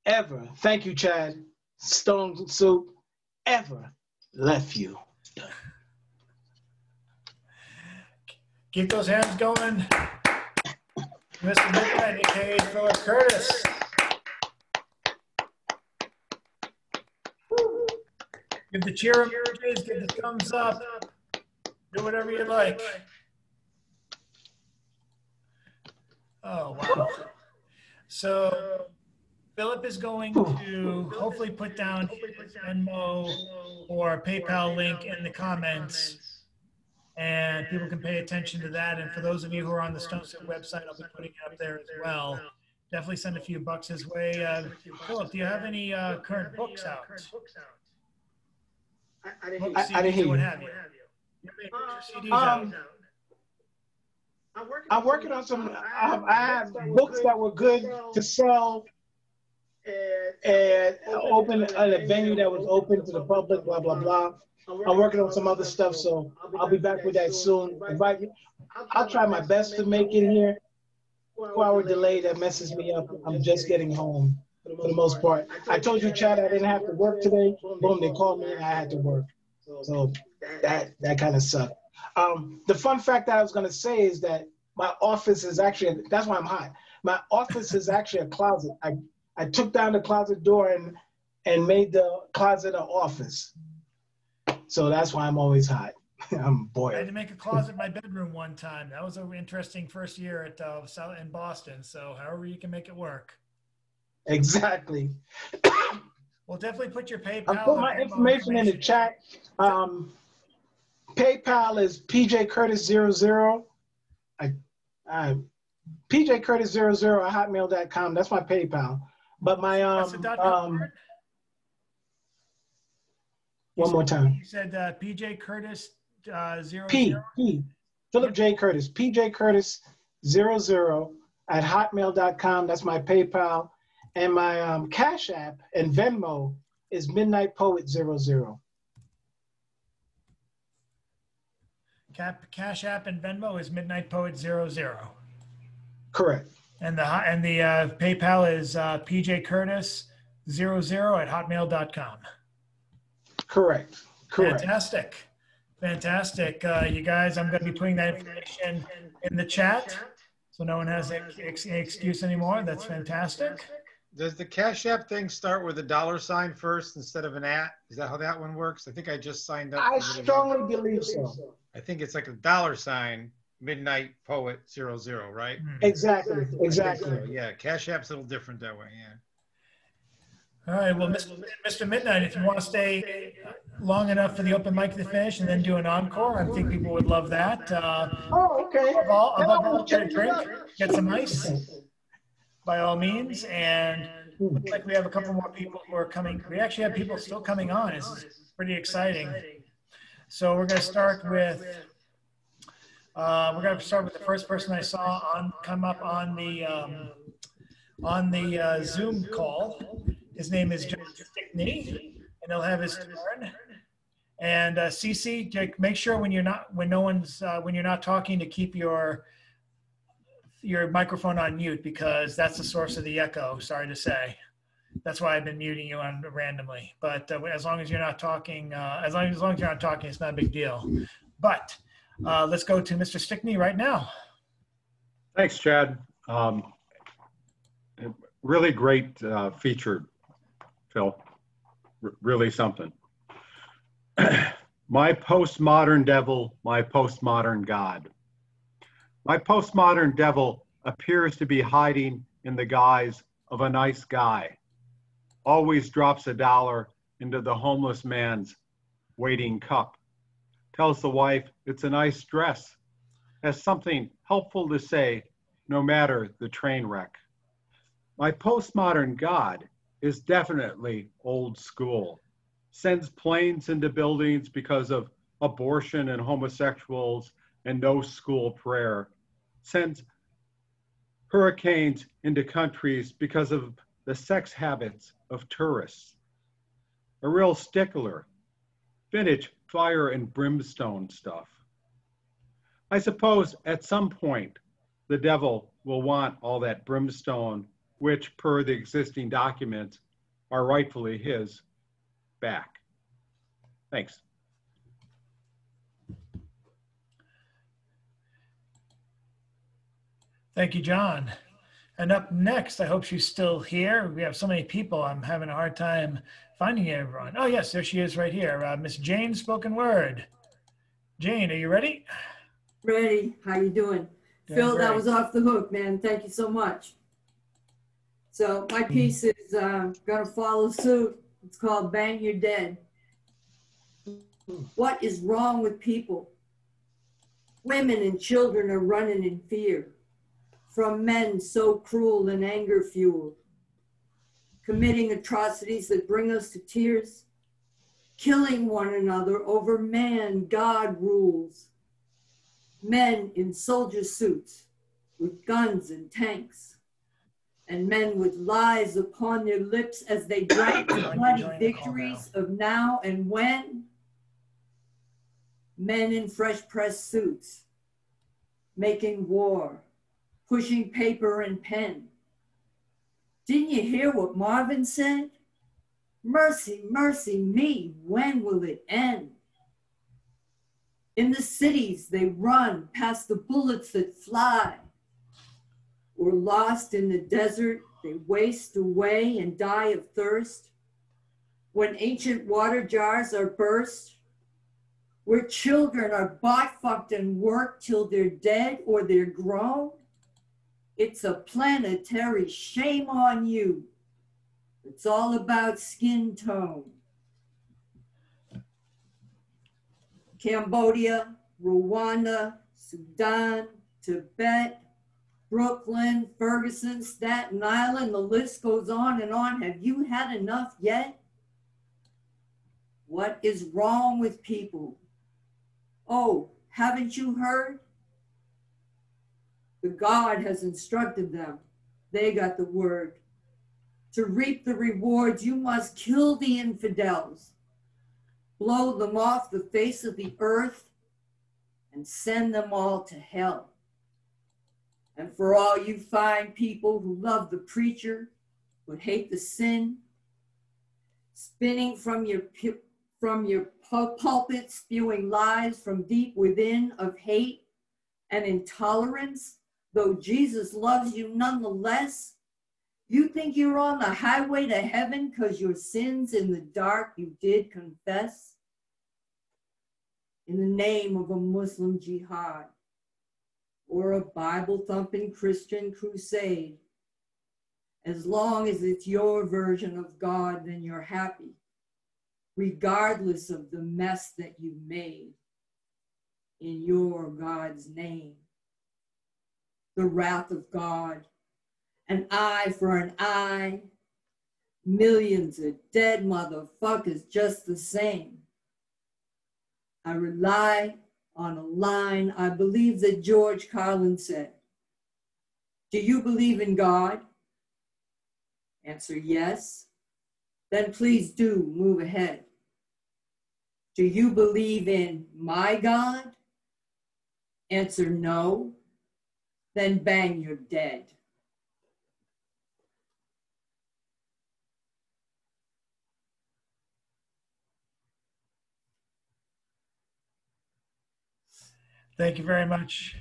ever, thank you, Chad, Stone Soup, ever left you. Keep those hands going. Mr. Midnight, aka Philip Curtis. Give the cheer emojis, give the thumbs up. Do whatever you like. Oh, wow. So Philip is going to hopefully put down Venmo or PayPal link in the comments. And people can pay attention to that. And for those of you who are on the Stone website, I'll be putting it up there as well. definitely send a few bucks his way. Uh, Philip, do you have any uh, current books out? I, I didn't hear CDs, what you. have you? You made your CDs Um, out. I'm working on some. Um, I have books that were good to sell and open at a venue that was open to the public. Blah blah blah. I'm working on some other stuff, so I'll be back with that soon. Invite you. I'll try my best to make it here. Four hour delay that messes me up. I'm just getting home for the most part. I told you, Chad, I didn't have to work today. Boom, they called me and I had to work. So that that kind of sucked. Um, the fun fact that I was gonna say is that my office is actually that's why I'm hot. My office is actually a closet. I I took down the closet door and and made the closet an office. So that's why I'm always hot. I'm boy. I had to make a closet in my bedroom one time. That was an interesting first year at uh, in Boston. So however you can make it work. Exactly. Well, definitely put your PayPal. I'll put my Venmo information in the chat. Um, PayPal is PJ Curtis 00. I, I, PJ Curtis 00 at hotmail.com. That's my PayPal. But my, um, um, one more time. You said uh, PJ Curtis uh, zero P, zero? P, Philip J. Curtis, PJ Curtis 00 at hotmail.com. That's my PayPal. And my um, Cash App and Venmo is Midnight Poet 00. Cap, Cash App and Venmo is Midnight Poet zero zero, Correct. and the and the uh, PayPal is uh, PJ Curtis zero zero at hotmail.com. Correct. Correct. Fantastic, fantastic. Uh, you guys, I'm going to be putting that information in the chat, so no one has ex- excuse anymore. That's fantastic. Does the Cash App thing start with a dollar sign first instead of an at? Is that how that one works? I think I just signed up. I strongly believe so. I think it's like a dollar sign, Midnight Poet zero zero, right? Hmm. Exactly. Exactly. So, yeah, Cash App's a little different that way. Yeah. All right. Well, Mr. Mr. Midnight, if you want to stay long enough for the open mic to finish and then do an encore, I think people would love that. Uh, Oh, okay. above all, above all, get a drink, get some ice, by all means. And looks like we have a couple more people who are coming. We actually have people still coming on. It's pretty exciting. So we're going to start with. Uh, we're going to start with the first person I saw on come up on the um, on the uh, Zoom call. His name is John Stickney, and he'll have his turn. And uh, Cece, make sure when you're not when no one's uh, when you're not talking to keep your your microphone on mute because that's the source of the echo. Sorry to say. That's why I've been muting you on randomly. But uh, as long as you're not talking, uh, as long as long as you're not talking, it's not a big deal. But uh, let's go to Mr. Stickney right now. Thanks, Chad. Um, really great uh, feature, Phil. R- really something. my postmodern devil, my postmodern God. My postmodern devil appears to be hiding in the guise of a nice guy. Always drops a dollar into the homeless man's waiting cup. Tells the wife it's a nice dress. Has something helpful to say no matter the train wreck. My postmodern God is definitely old school. Sends planes into buildings because of abortion and homosexuals and no school prayer. Sends hurricanes into countries because of the sex habits of tourists. A real stickler. Vintage fire and brimstone stuff. I suppose at some point the devil will want all that brimstone, which, per the existing documents, are rightfully his, back. Thanks. Thank you, John. And up next, I hope she's still here. We have so many people. I'm having a hard time finding everyone. Oh, yes, there she is right here. Uh, Miss Jane Spoken Word. Jane, are you ready? Ready? How you doing? Doing Phil, that was off the hook, man. Thank you so much. So my piece is uh, gonna follow suit. It's called Bang You're Dead. What is wrong with people? Women and children are running in fear. From men so cruel and anger fueled, committing atrocities that bring us to tears, killing one another over man God rules, men in soldier suits with guns and tanks, and men with lies upon their lips as they drank the bloody victories of now and when. Men in fresh pressed suits, making war, pushing paper and pen. Didn't you hear what Marvin said? Mercy, mercy me, when will it end? In the cities, they run past the bullets that fly. Or lost in the desert, they waste away and die of thirst. When ancient water jars are burst, where children are bought, fucked, and worked till they're dead or they're grown, it's a planetary shame on you. It's all about skin tone. Cambodia, Rwanda, Sudan, Tibet, Brooklyn, Ferguson, Staten Island, the list goes on and on. Have you had enough yet? What is wrong with people? Oh, haven't you heard? The God has instructed them. They got the word. To reap the rewards, you must kill the infidels, blow them off the face of the earth, and send them all to hell. And for all you fine people who love the preacher but hate the sin, spinning from your from your pul- pulpit, spewing lies from deep within of hate and intolerance, though Jesus loves you nonetheless, you think you're on the highway to heaven because your sins in the dark you did confess? In the name of a Muslim jihad or a Bible thumping Christian crusade, as long as it's your version of God, then you're happy, regardless of the mess that you made in your God's name. The wrath of God an eye for an eye, millions of dead motherfuckers just the same. I rely on a line I believe that George Carlin said. Do you believe in God? Answer yes. Then please do move ahead. Do you believe in my God? Answer no. Then bang, you're dead. Thank you very much,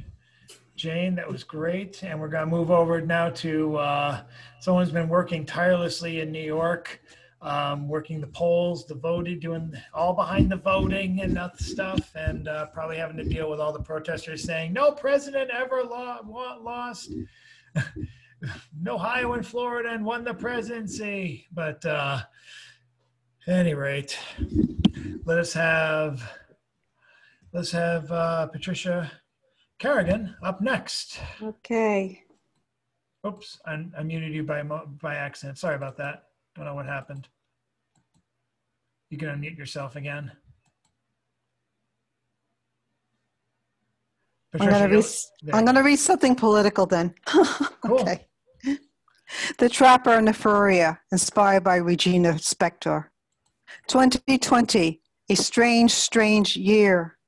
Jane. That was great. And we're going to move over now to uh, someone who's been working tirelessly in New York, um, working the polls, the voting, doing all behind the voting and that stuff, and uh, probably having to deal with all the protesters saying, no president ever lo- lost. Ohio and Florida and won the presidency. But uh, at any rate, let us have let's have uh, Patricia Kerrigan up next. Okay. Oops, I, I muted you by by accident. Sorry about that. Don't know what happened. You can unmute yourself again. I'm gonna read. I'm gonna read something political then. Cool. Okay. The Trapper and the Furrier, inspired by Regina Spektor. 2020, a strange, strange year,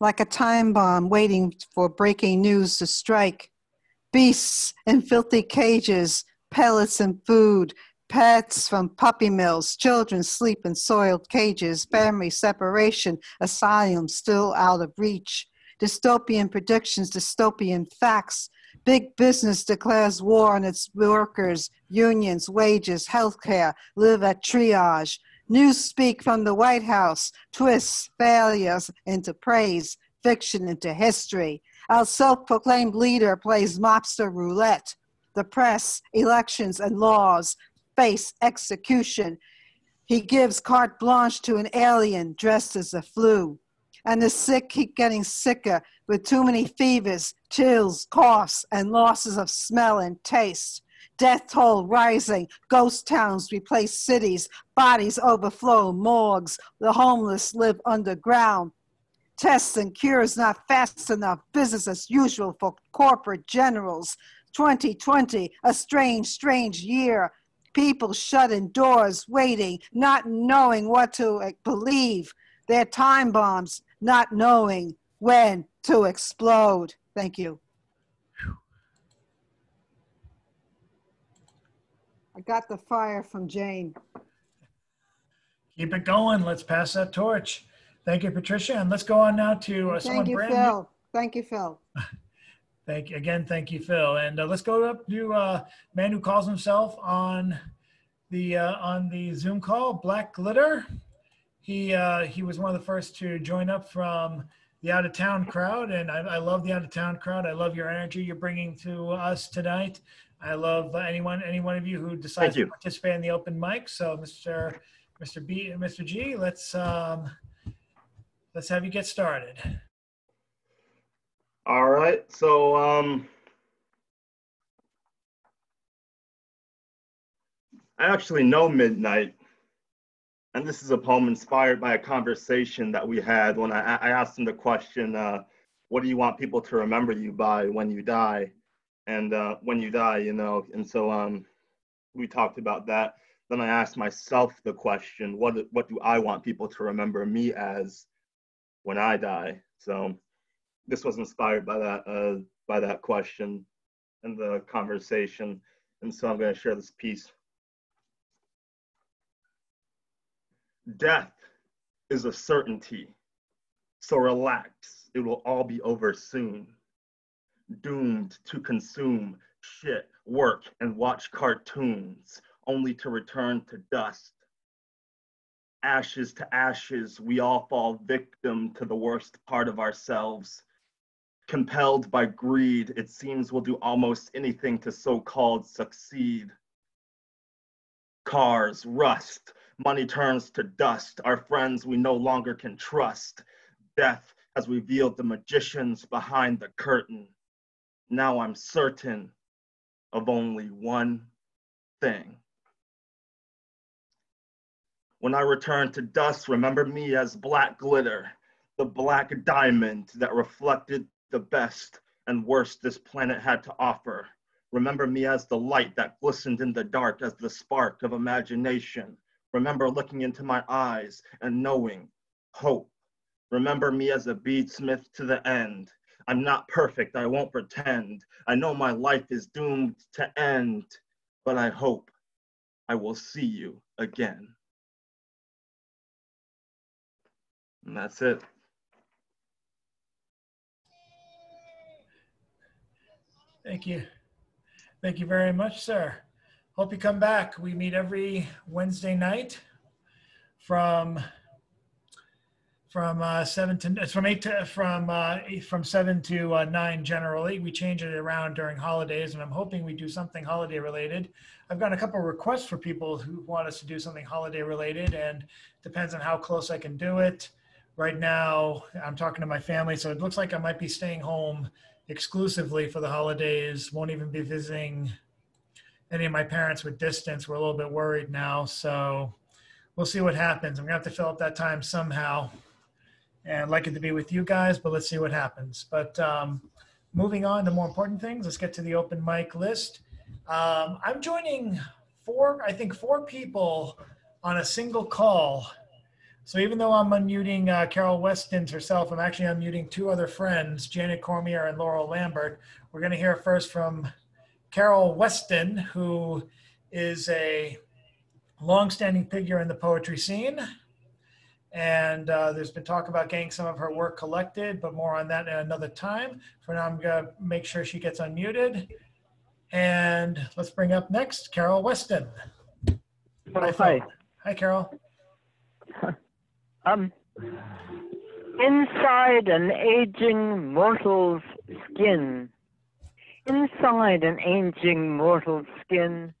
like a time bomb waiting for breaking news to strike. Beasts in filthy cages, pellets and food, pets from puppy mills, children sleep in soiled cages, family separation, asylum still out of reach. Dystopian predictions, dystopian facts, Big business declares war on its workers, unions, wages, healthcare, live at triage. News speak from the White House, twists failures into praise, fiction into history. Our self proclaimed leader plays mobster roulette. The press, elections, and laws face execution. He gives carte blanche to an alien dressed as a flu. And the sick keep getting sicker with too many fevers, chills, coughs, and losses of smell and taste. Death toll rising, ghost towns replace cities, bodies overflow morgues, the homeless live underground. Tests and cures not fast enough, business as usual for corporate generals. 2020, a strange, strange year. People shut indoors, waiting, not knowing what to eh, believe. They're time bombs, not knowing when to explode. Thank you. I got the fire from Jane. Keep it going. Let's pass that torch. Thank you, Patricia. And let's go on now to uh, someone Thank you, brand new. Phil. Thank you, Phil. Thank you again. Thank you, Phil. And uh, let's go up to uh, man who calls himself on the uh, on the Zoom call, Black Glitter. He uh, he was one of the first to join up from the out of town crowd, and I, I love the out of town crowd. I love your energy you're bringing to us tonight. I love anyone any one of you who decides to participate in the open mic. So, Mr. Mr. B, Mr. G, let's um, let's have you get started. All right. So, um, I actually know Midnight, and this is a poem inspired by a conversation that we had when I, I asked him the question, uh, "What do you want people to remember you by when you die?" And uh, when you die, you know. And so, um, we talked about that. Then I asked myself the question, "What what do I want people to remember me as when I die?" So this was inspired by that uh, by that question and the conversation, and so I'm going to share this piece. Death is a certainty, so relax. It will all be over soon. Doomed to consume shit, work, and watch cartoons, only to return to dust. Ashes to ashes, we all fall victim to the worst part of ourselves compelled by greed, it seems we'll do almost anything to so called succeed. Cars rust, money turns to dust, our friends we no longer can trust. Death has revealed the magicians behind the curtain. Now I'm certain of only one thing. When I return to dust, remember me as black glitter, the black diamond that reflected the best and worst this planet had to offer. Remember me as the light that glistened in the dark, as the spark of imagination. Remember looking into my eyes and knowing hope. Remember me as a beadsmith to the end. I'm not perfect, I won't pretend. I know my life is doomed to end, but I hope I will see you again. And that's it. Thank you. Thank you very much, sir. Hope you come back. We meet every Wednesday night from from uh, seven to it's from eight to from uh, from seven to uh, nine generally. We change it around during holidays, and I'm hoping we do something holiday related. I've got a couple requests for people who want us to do something holiday related, and depends on how close I can do it. Right now, I'm talking to my family, so it looks like I might be staying home exclusively for the holidays. Won't even be visiting any of my parents with distance. We're a little bit worried now, so we'll see what happens. I'm gonna have to fill up that time somehow. And I'd like it to be with you guys, but let's see what happens. But um, moving on to more important things, let's get to the open mic list. Um, I'm joining four, I think four people on a single call. So even though I'm unmuting uh, Carol Westons herself, I'm actually unmuting two other friends, Janet Cormier and Laurel Lambert. We're going to hear first from Carol Weston, who is a longstanding figure in the poetry scene. And uh, there's been talk about getting some of her work collected, but more on that at another time. For now, I'm going to make sure she gets unmuted. And let's bring up next Carol Weston. Phil. hi. Hi, Carol. Um, inside an aging mortal's skin, inside an aging mortal's skin,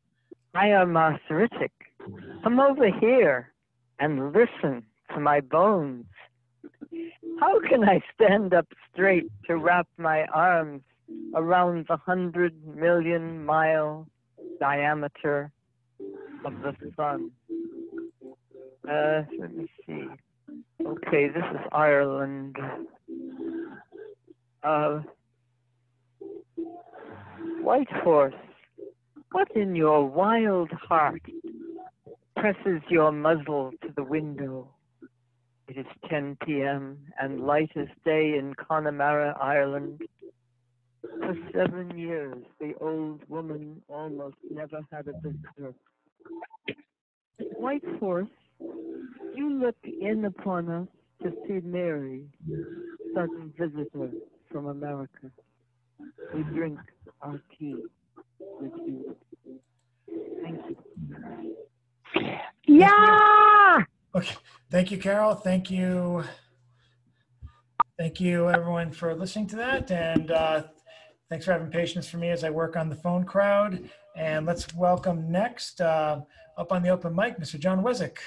I am arthritic. Come over here and listen to my bones. How can I stand up straight to wrap my arms around the hundred million mile diameter of the sun? Uh, let me see. Okay, this is Ireland. Uh, White horse, what in your wild heart presses your muzzle to the window? It is 10 p.m. and light as day in Connemara, Ireland. For seven years, the old woman almost never had a visitor. White horse, you look in upon us to see Mary, sudden visitor from America. We drink our tea with you. Thank you. Yeah! Okay. Thank you, Carol. Thank you. Thank you, everyone, for listening to that. And uh, thanks for having patience for me as I work on the phone crowd. And let's welcome next uh, up on the open mic, Mr. John Wesick.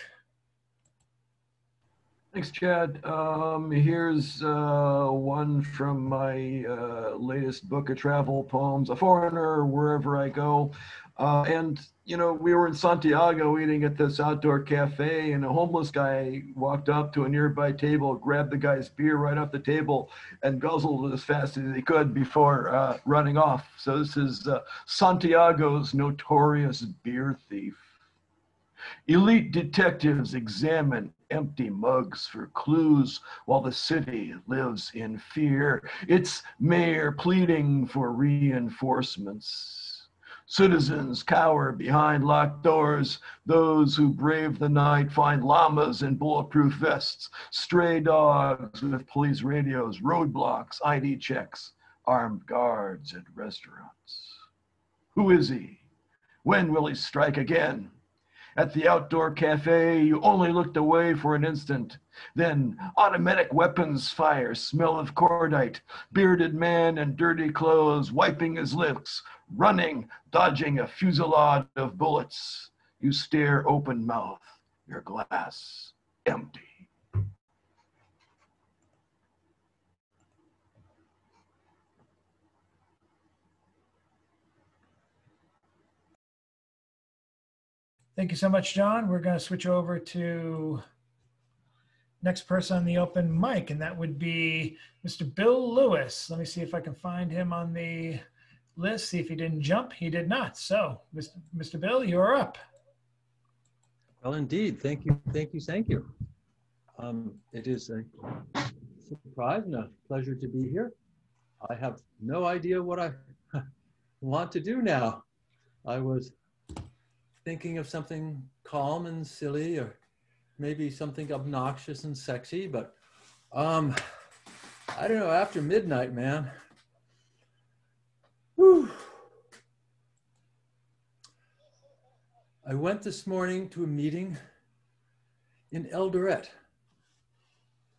Thanks, Chad. Um, here's uh, one from my uh, latest book of travel poems, A Foreigner, Wherever I Go. Uh, and, you know, we were in Santiago eating at this outdoor cafe, and a homeless guy walked up to a nearby table, grabbed the guy's beer right off the table, and guzzled as fast as he could before uh, running off. So, this is uh, Santiago's notorious beer thief. Elite detectives examine empty mugs for clues while the city lives in fear. Its mayor pleading for reinforcements. Citizens cower behind locked doors. Those who brave the night find llamas in bulletproof vests, stray dogs with police radios, roadblocks, ID checks, armed guards at restaurants. Who is he? When will he strike again? At the outdoor cafe, you only looked away for an instant. Then automatic weapons fire, smell of cordite, bearded man in dirty clothes, wiping his lips, running, dodging a fusillade of bullets. You stare open mouth, your glass empty. Thank you so much, John. We're going to switch over to next person on the open mic, and that would be Mr. Bill Lewis. Let me see if I can find him on the list. See if he didn't jump. He did not. So, Mr. Mr. Bill, you're up. Well, indeed. Thank you. Thank you. Thank you. Um, it is a surprise and a pleasure to be here. I have no idea what I want to do now. I was thinking of something calm and silly or maybe something obnoxious and sexy, but um, I don't know, after midnight, man. Whew. I went this morning to a meeting in Eldoret.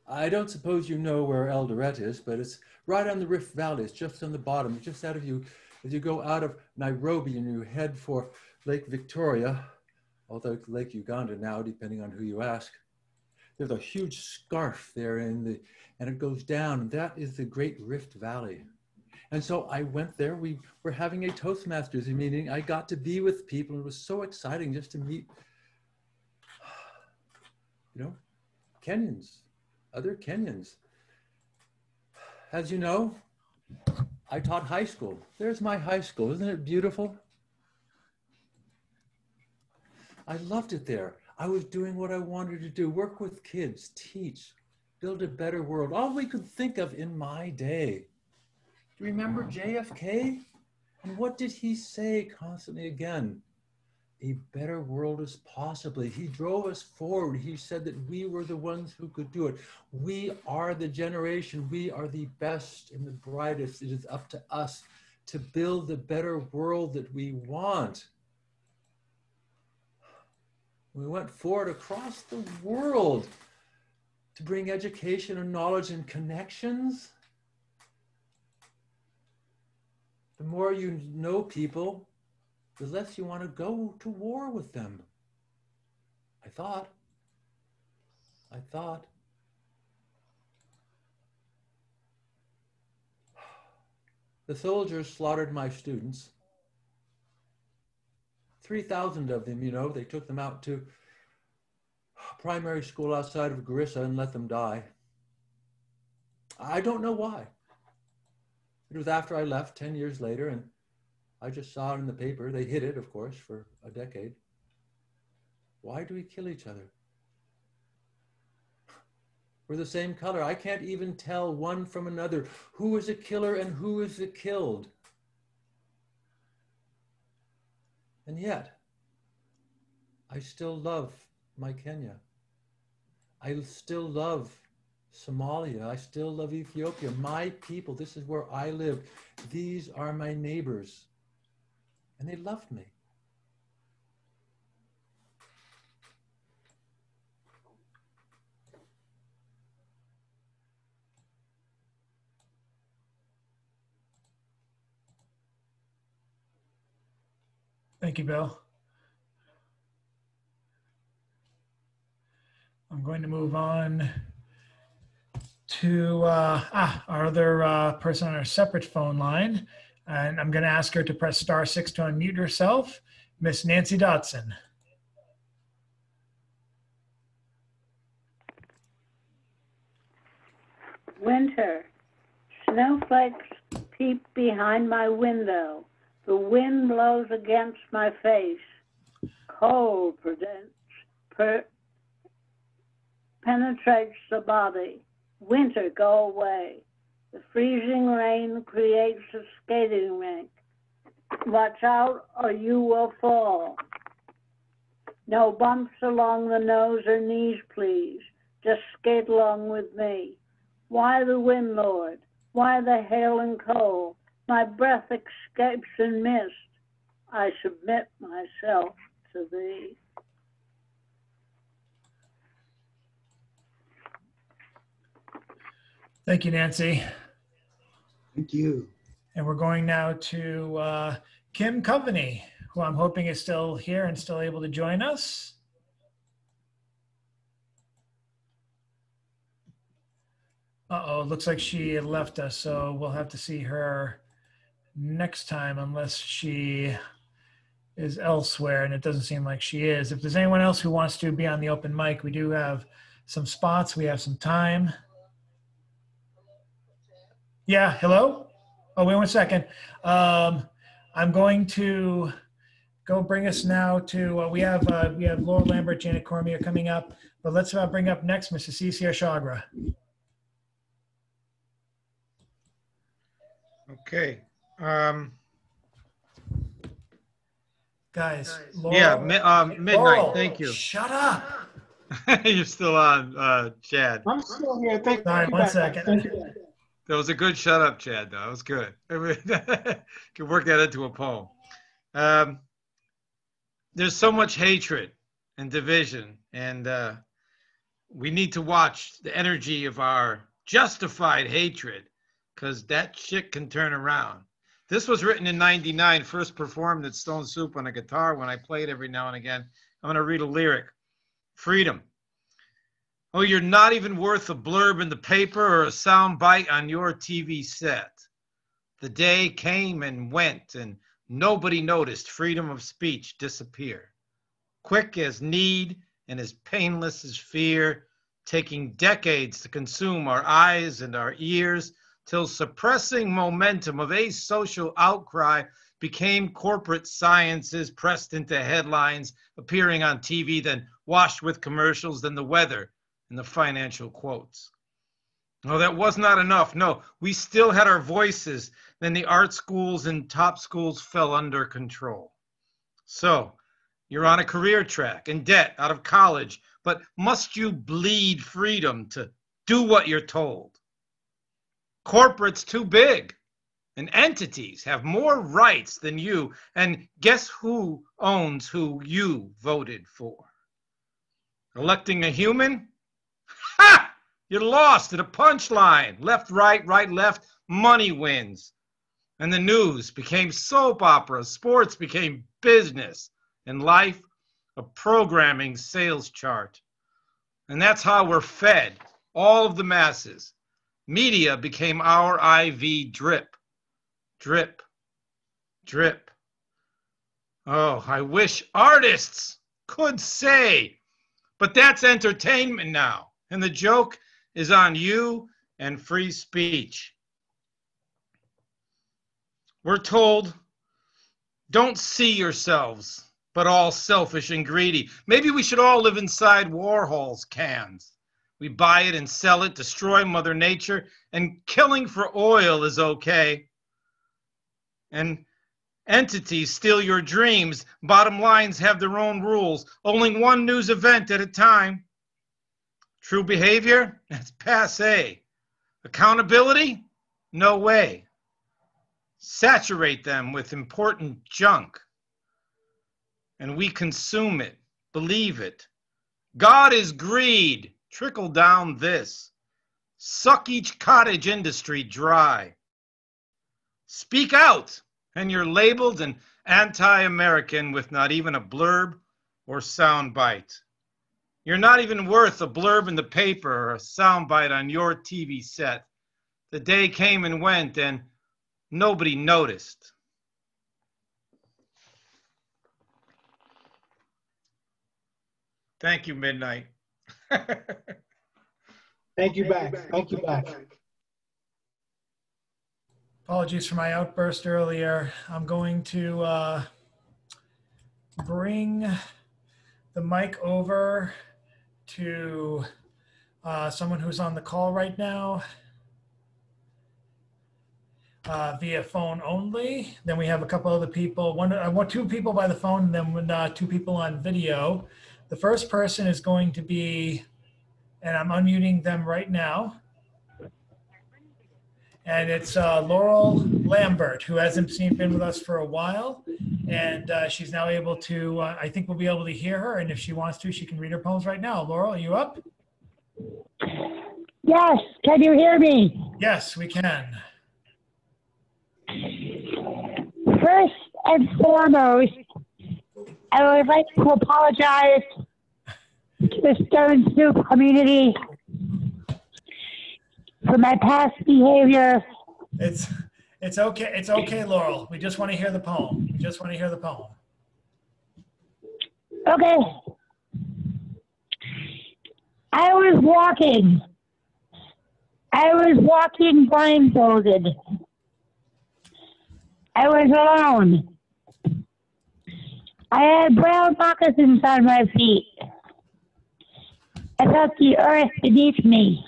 I don't suppose you know where Eldoret is, but it's right on the Rift Valley. It's just on the bottom, just out of you, as you go out of Nairobi and you head for Lake Victoria, although Lake Uganda now, depending on who you ask. There's a huge scarp there in the, and it goes down, and that is the Great Rift Valley. And so I went there. We were having a Toastmasters meeting. I got to be with people. It was so exciting just to meet, you know, Kenyans, other Kenyans. As you know, I taught high school. There's my high school. Isn't it beautiful? I loved it there. I was doing what I wanted to do work with kids, teach, build a better world. All we could think of in my day. Do you remember JFK? And what did he say constantly again? A better world is possible. He drove us forward. He said that we were the ones who could do it. We are the generation. We are the best and the brightest. It is up to us to build the better world that we want. We went forward across the world to bring education and knowledge and connections. The more you know people, the less you want to go to war with them. I thought. I thought. The soldiers slaughtered my students. 3,000 of them, you know, they took them out to primary school outside of Garissa and let them die. I don't know why. It was after I left 10 years later, and I just saw it in the paper. They hid it, of course, for a decade. Why do we kill each other? We're the same color. I can't even tell one from another who is a killer and who is the killed. And yet, I still love my Kenya. I still love Somalia. I still love Ethiopia. My people, this is where I live. These are my neighbors. And they loved me. Thank you, Bill. I'm going to move on to uh, ah, our other uh, person on our separate phone line. And I'm going to ask her to press star six to unmute herself, Miss Nancy Dotson. Winter. Snowflakes peep behind my window. The wind blows against my face. Cold per, penetrates the body. Winter, go away. The freezing rain creates a skating rink. Watch out or you will fall. No bumps along the nose or knees, please. Just skate along with me. Why the wind, Lord? Why the hail and cold? My breath escapes in mist. I submit myself to thee. Thank you, Nancy. Thank you. And we're going now to uh, Kim Coveney, who I'm hoping is still here and still able to join us. Uh-oh, looks like she left us, so we'll have to see her next time unless she is elsewhere, and it doesn't seem like she is. If there's anyone else who wants to be on the open mic, we do have some spots, we have some time. Yeah, hello? Oh, wait one second. Um, I'm going to go bring us now to, uh, we have uh, we have Laura Lambert, Janet Cormier coming up, but let's uh, bring up next Mr. CCR Shagra. Okay. Um, Guys, yeah, mi- um, midnight. Laurel, Thank you. Shut up. You're still on, uh, Chad. I'm still here. Thank Sorry, you. one back. Thank you. That was a good shut up, Chad, though. That was good. Could work that into a poem. Um, there's so much hatred and division, and uh, we need to watch the energy of our justified hatred because that shit can turn around. This was written in 99, first performed at Stone Soup on a guitar when I played every now and again. I'm going to read a lyric Freedom. Oh, you're not even worth a blurb in the paper or a sound bite on your TV set. The day came and went, and nobody noticed freedom of speech disappear. Quick as need and as painless as fear, taking decades to consume our eyes and our ears, till suppressing momentum of a social outcry became corporate sciences pressed into headlines, appearing on TV, then washed with commercials, then the weather and the financial quotes. No, that was not enough. No, we still had our voices. Then the art schools and top schools fell under control. So you're on a career track, in debt, out of college, but must you bleed freedom to do what you're told? Corporate's too big, and entities have more rights than you. And guess who owns who you voted for? Electing a human? Ha! You're lost at a punchline. Left, right, right, left. Money wins. And the news became soap opera. Sports became business. And life, a programming sales chart. And that's how we're fed, all of the masses. Media became our IV drip. drip, drip. Oh, I wish artists could say, but that's entertainment now. And the joke is on you and free speech. We're told, don't see yourselves, but all selfish and greedy. Maybe we should all live inside Warhol's cans. We buy it and sell it, destroy Mother Nature, and killing for oil is okay. And entities steal your dreams. Bottom lines have their own rules, only one news event at a time. True behavior? That's passe. Accountability? No way. Saturate them with important junk. And we consume it, believe it. God is greed. Trickle down this. Suck each cottage industry dry. Speak out, and you're labeled an anti American with not even a blurb or soundbite. You're not even worth a blurb in the paper or a soundbite on your TV set. The day came and went, and nobody noticed. Thank you, Midnight. Thank you back. Thank you back. Apologies for my outburst earlier. I'm going to uh, bring the mic over to uh, someone who's on the call right now uh, via phone only. Then we have a couple other people. One, I want two people by the phone, and then uh, two people on video. The first person is going to be, and I'm unmuting them right now. And it's uh, Laurel Lambert, who hasn't seen, been with us for a while. And uh, she's now able to, uh, I think we'll be able to hear her. And if she wants to, she can read her poems right now. Laurel, are you up? Yes, can you hear me? Yes, we can. First and foremost, I would like to apologize the Stone Soup community for my past behavior. It's it's okay. It's okay, Laurel. We just want to hear the poem. We just want to hear the poem. Okay. I was walking. I was walking blindfolded. I was alone. I had brown moccasins on my feet. I felt the earth beneath me.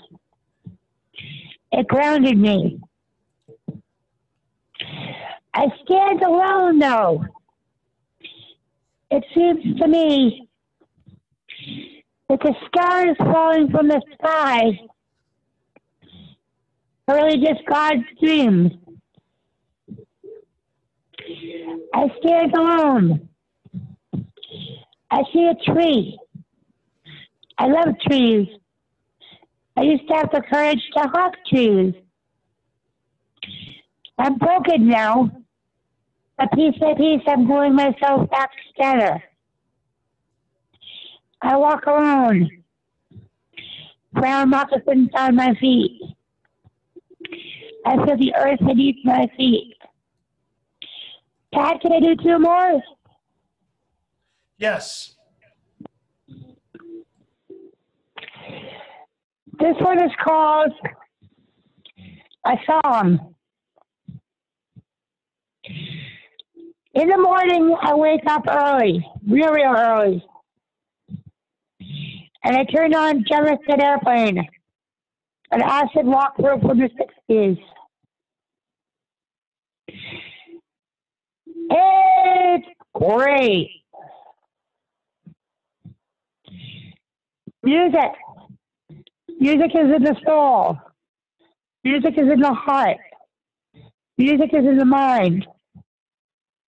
It grounded me. I stand alone though. It seems to me that the stars falling from the sky are really just God's dreams. I stand alone. I see a tree. I love trees. I used to have the courage to hug trees. I'm broken now. But piece by piece, I'm pulling myself back together. I walk alone. Brown moccasins on my feet. I feel the earth beneath my feet. Pat, can I do two more? Yes. This one is called A Song. In the morning, I wake up early, real, real early. And I turn on Jefferson Airplane, an acid rock group from the 60s. It's great. Music. Music is in the soul. Music is in the heart. Music is in the mind.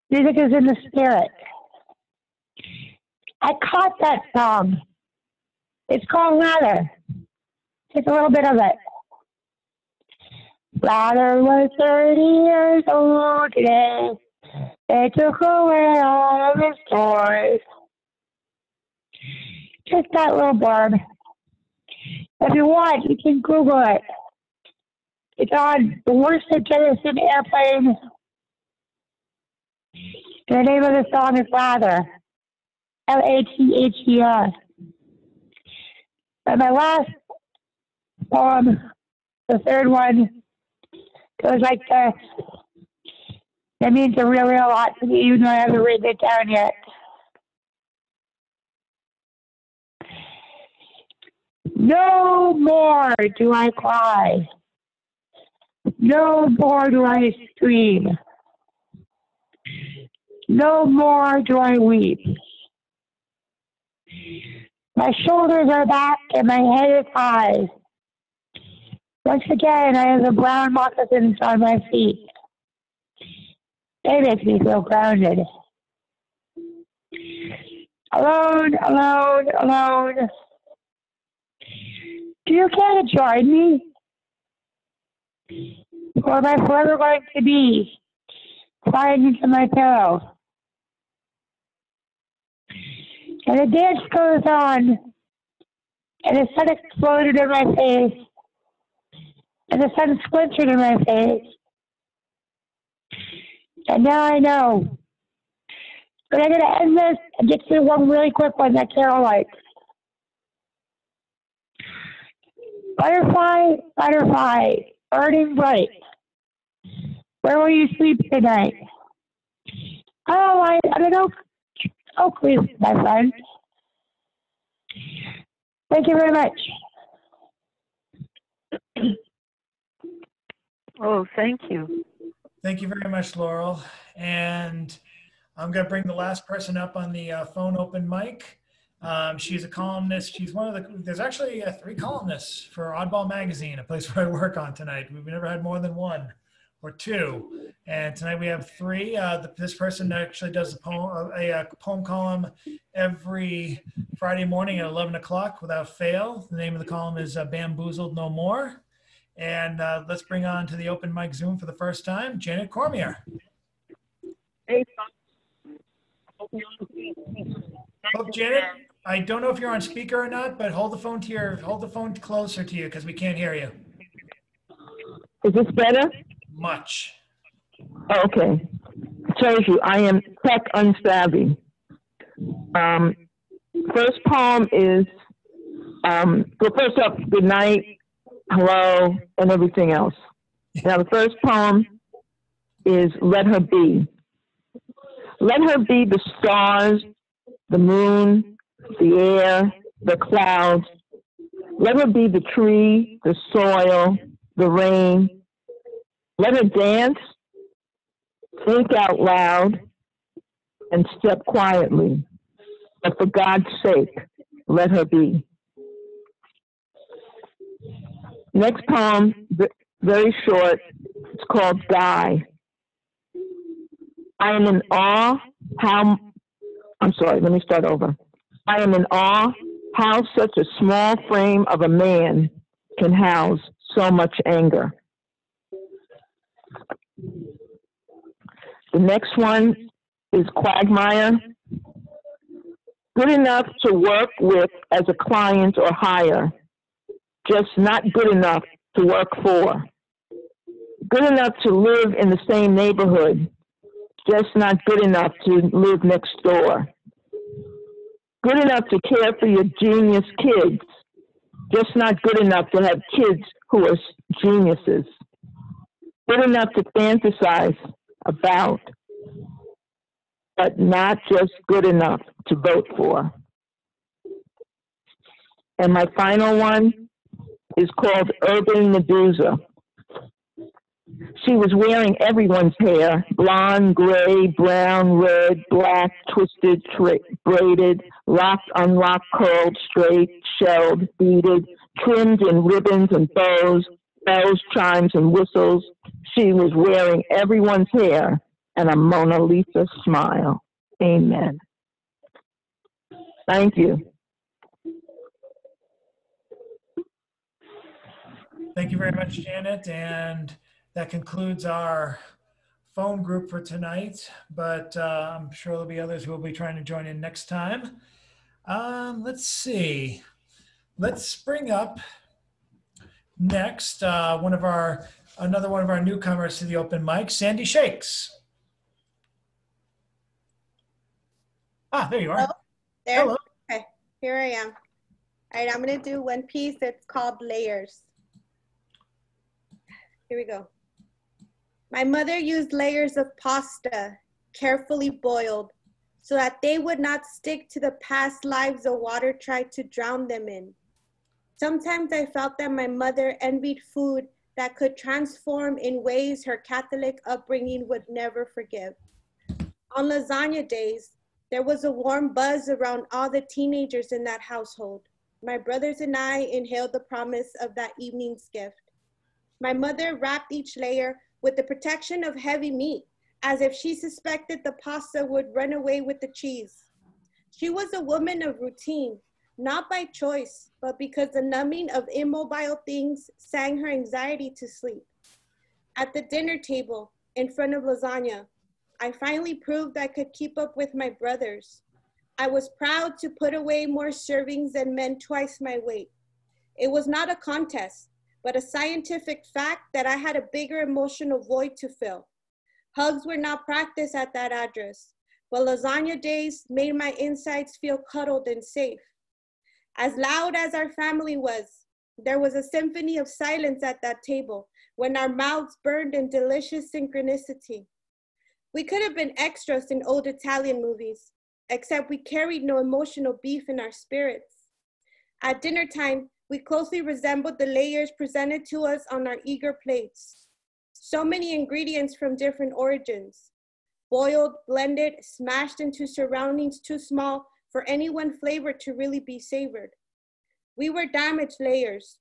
Music is in the spirit. I caught that song. It's called Lather. Take a little bit of it. Lather was 30 years old today. They took away all of his toys. Just that little blurb. If you want, you can Google it. It's on the worst of Jefferson airplane The name of the song is Lather. L A T H E R. And my last poem, the third one, goes like this. That means a real, real lot to me, even though I haven't written it down yet. No more do I cry. No more do I scream. No more do I weep. My shoulders are back and my head is high. Once again, I have the brown moccasins on my feet. They make me feel grounded. Alone, alone, alone. Do you care to join me? Or am I forever going to be crying into my pillow? And the dance goes on, and the sun exploded in my face, and the sun splintered in my face. And now I know. But I'm going to end this and get to one really quick one that Carol likes. Butterfly, butterfly, burning bright. Where will you sleep tonight? Oh, I, I don't know. Oh, please, my friend. Thank you very much. Oh, thank you. Thank you very much, Laurel. And I'm going to bring the last person up on the uh, phone open mic. Um, she's a columnist. She's one of the, there's actually uh, three columnists for Oddball Magazine, a place where I work on tonight. We've never had more than one or two. And tonight we have three. Uh, the, this person actually does a poem, a, a poem column every Friday morning at 11 o'clock without fail. The name of the column is uh, Bamboozled No More. And uh, let's bring on to the open mic Zoom for the first time, Janet Cormier. Hey, Oh, Janet, I don't know if you're on speaker or not, but hold the phone to your, hold the phone closer to you because we can't hear you Is this better? much. Oh, okay. Tells you I am tech unsavvy. Um, first poem is um, well, first up, good night, hello, and everything else. Now, the first poem is Let Her Be. Let her be the stars, the moon, the air, the clouds. Let her be the tree, the soil, the rain. Let her dance, think out loud, and step quietly. But for God's sake, let her be. Next poem, very short. It's called Die. I am in awe how, I'm sorry, let me start over. I am in awe how such a small frame of a man can house so much anger. The next one is Quagmire. Good enough to work with as a client or hire, just not good enough to work for. Good enough to live in the same neighborhood, just not good enough to live next door. Good enough to care for your genius kids, just not good enough to have kids who are geniuses. Good enough to fantasize about, but not just good enough to vote for. And my final one is called Urban Medusa. She was wearing everyone's hair blonde, gray, brown, red, black, twisted, tra- braided, locked, unlocked, curled, straight, shelled, beaded, trimmed in ribbons and bows, bells, chimes, and whistles. She was wearing everyone's hair and a Mona Lisa smile. Amen. Thank you. Thank you very much, Janet. And that concludes our phone group for tonight, but uh, I'm sure there'll be others who will be trying to join in next time. Um, let's see. Let's bring up next uh, one of our another one of our newcomers to the open mic, Sandy Shakes. Ah, there you are. Hello? There. Hello. Okay, here I am. All right, I'm gonna do one piece that's called layers. Here we go. My mother used layers of pasta, carefully boiled, so that they would not stick to the past lives the water tried to drown them in. Sometimes I felt that my mother envied food that could transform in ways her Catholic upbringing would never forgive. On lasagna days, there was a warm buzz around all the teenagers in that household. My brothers and I inhaled the promise of that evening's gift. My mother wrapped each layer with the protection of heavy meat, as if she suspected the pasta would run away with the cheese. She was a woman of routine, not by choice, but because the numbing of immobile things sang her anxiety to sleep. At the dinner table, in front of lasagna, I finally proved I could keep up with my brothers. I was proud to put away more servings than men twice my weight. It was not a contest, but a scientific fact that I had a bigger emotional void to fill. Hugs were not practiced at that address, but lasagna days made my insides feel cuddled and safe. As loud as our family was, there was a symphony of silence at that table when our mouths burned in delicious synchronicity. We could have been extras in old Italian movies, except we carried no emotional beef in our spirits. At dinner time, we closely resembled the layers presented to us on our eager plates. So many ingredients from different origins. Boiled, blended, smashed into surroundings too small for any one flavor to really be savored. We were damaged layers,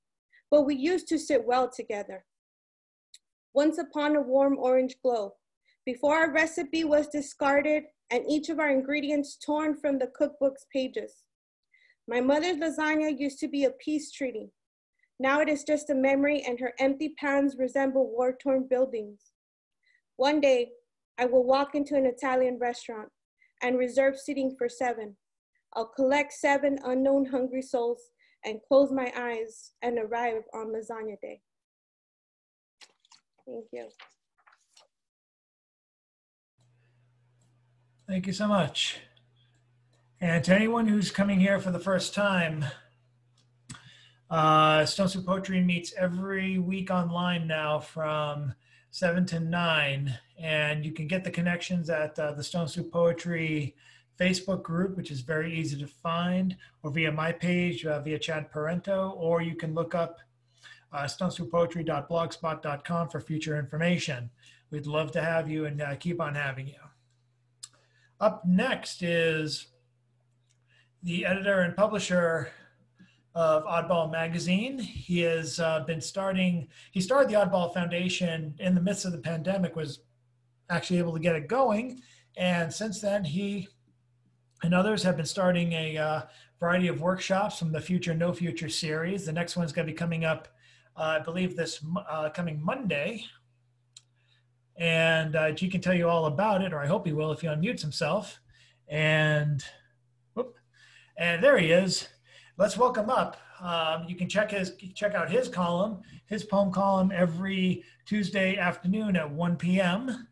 but we used to sit well together. Once upon a warm orange glow, before our recipe was discarded and each of our ingredients torn from the cookbook's pages. My mother's lasagna used to be a peace treaty. Now it is just a memory and her empty pans resemble war-torn buildings. One day, I will walk into an Italian restaurant and reserve seating for seven. I'll collect seven unknown hungry souls and close my eyes and arrive on lasagna day. Thank you. Thank you so much. And to anyone who's coming here for the first time, uh, Stone Soup Poetry meets every week online now from 7 to 9. And you can get the connections at uh, the Stone Soup Poetry Facebook group, which is very easy to find, or via my page, uh, via Chad Parenteau, or you can look up uh, for future information. We'd love to have you and uh, keep on having you. Up next is the editor and publisher of Oddball Magazine. He has uh, been starting, he started the Oddball Foundation in the midst of the pandemic, was actually able to get it going. And since then, he and others have been starting a uh, variety of workshops from the Future No Future series. The next one's going to be coming up, uh, I believe, this uh, coming Monday. And uh, G can tell you all about it, or I hope he will if he unmutes himself. And and there he is. Let's welcome up. Um, you can check his check out his column, his poem column every Tuesday afternoon at 1 p.m.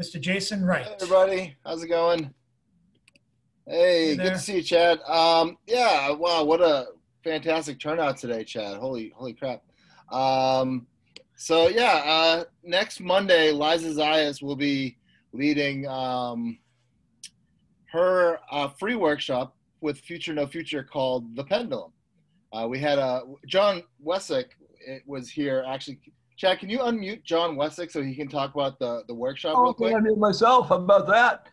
Mr. Jason Wright. Hey everybody, how's it going? Hey, Hey good to see you, Chad. Um, yeah, wow, what a fantastic turnout today, Chad. Holy, holy crap. Um, so yeah, uh, next Monday, Liza Zayas will be leading um, her uh, free workshop with Future No Future called The Pendulum. Uh, we had uh, John Wessick it was here actually. Chad, can you unmute John Wessick so he can talk about the, the workshop real Oh, quick? I mean myself. How about that?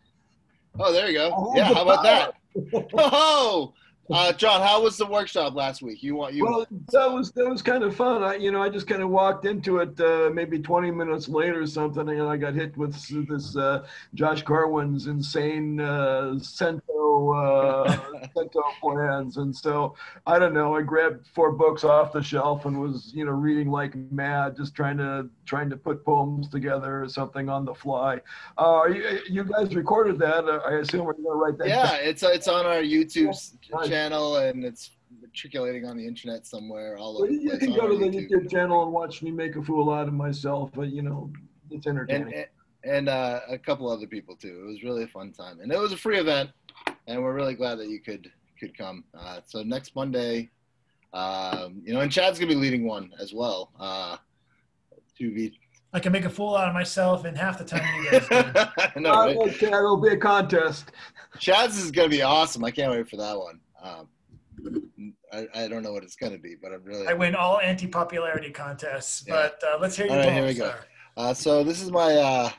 Oh, there you go. Oh, yeah, how about that? Oh, uh, John, how was the workshop last week? You want you? Well, that was that was kind of fun. I, you know, I just kind of walked into it uh, maybe 20 minutes later or something, and I got hit with this uh, Josh Carwin's insane uh, Cento uh, Cento plans, and so I don't know. I grabbed four books off the shelf and was you know reading like mad, just trying to trying to put poems together or something on the fly. Uh, are you, you guys recorded that? Uh, I assume we're gonna write that. yeah, down. it's it's on our YouTube Nice. channel and it's circulating on the internet somewhere all over Well, you can go to the YouTube. YouTube channel and watch me make a fool out of myself, but you know, it's entertaining. and and uh, a couple other people too. It was really a fun time, and it was a free event. and we're really glad that you could could come. Uh, so next Monday, um, you know, and Chad's gonna be leading one as well. Uh, to be I can make a fool out of myself in half the time you guys do. no, right? Okay, it'll be a contest. Chad's is gonna be awesome. I can't wait for that one. Um, I, I don't know what it's gonna be, but I'm really. I win all anti-popularity contests, Yeah. but uh, let's hear your All right, poem, here we go. Uh, so this is my uh,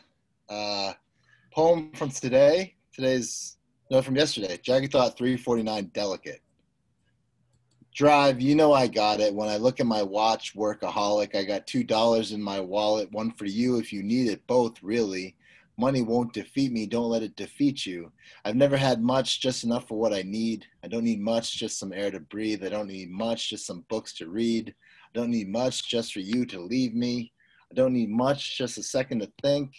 uh, poem from today. Today's no from yesterday. Jagged Thought 349 Delicate. Drive, you know I got it. When I look at my watch, workaholic, I got two dollars in my wallet. One for you if you need it. Both really. Money won't defeat me. Don't let it defeat you. I've never had much, just enough for what I need. I don't need much, just some air to breathe. I don't need much, just some books to read. I don't need much, just for you to leave me. I don't need much, just a second to think.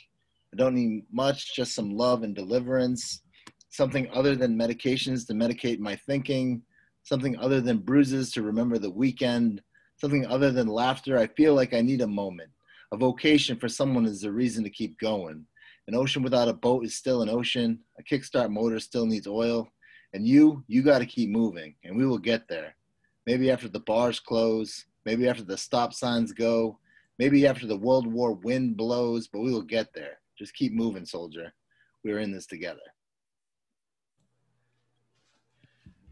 I don't need much, just some love and deliverance. Something other than medications to medicate my thinking. Something other than bruises to remember the weekend. Something other than laughter. I feel like I need a moment. A vocation for someone is the reason to keep going. An ocean without a boat is still an ocean. A kickstart motor still needs oil. And you, you got to keep moving, and we will get there. Maybe after the bars close, maybe after the stop signs go, maybe after the World War wind blows, but we will get there. Just keep moving, soldier. We're in this together.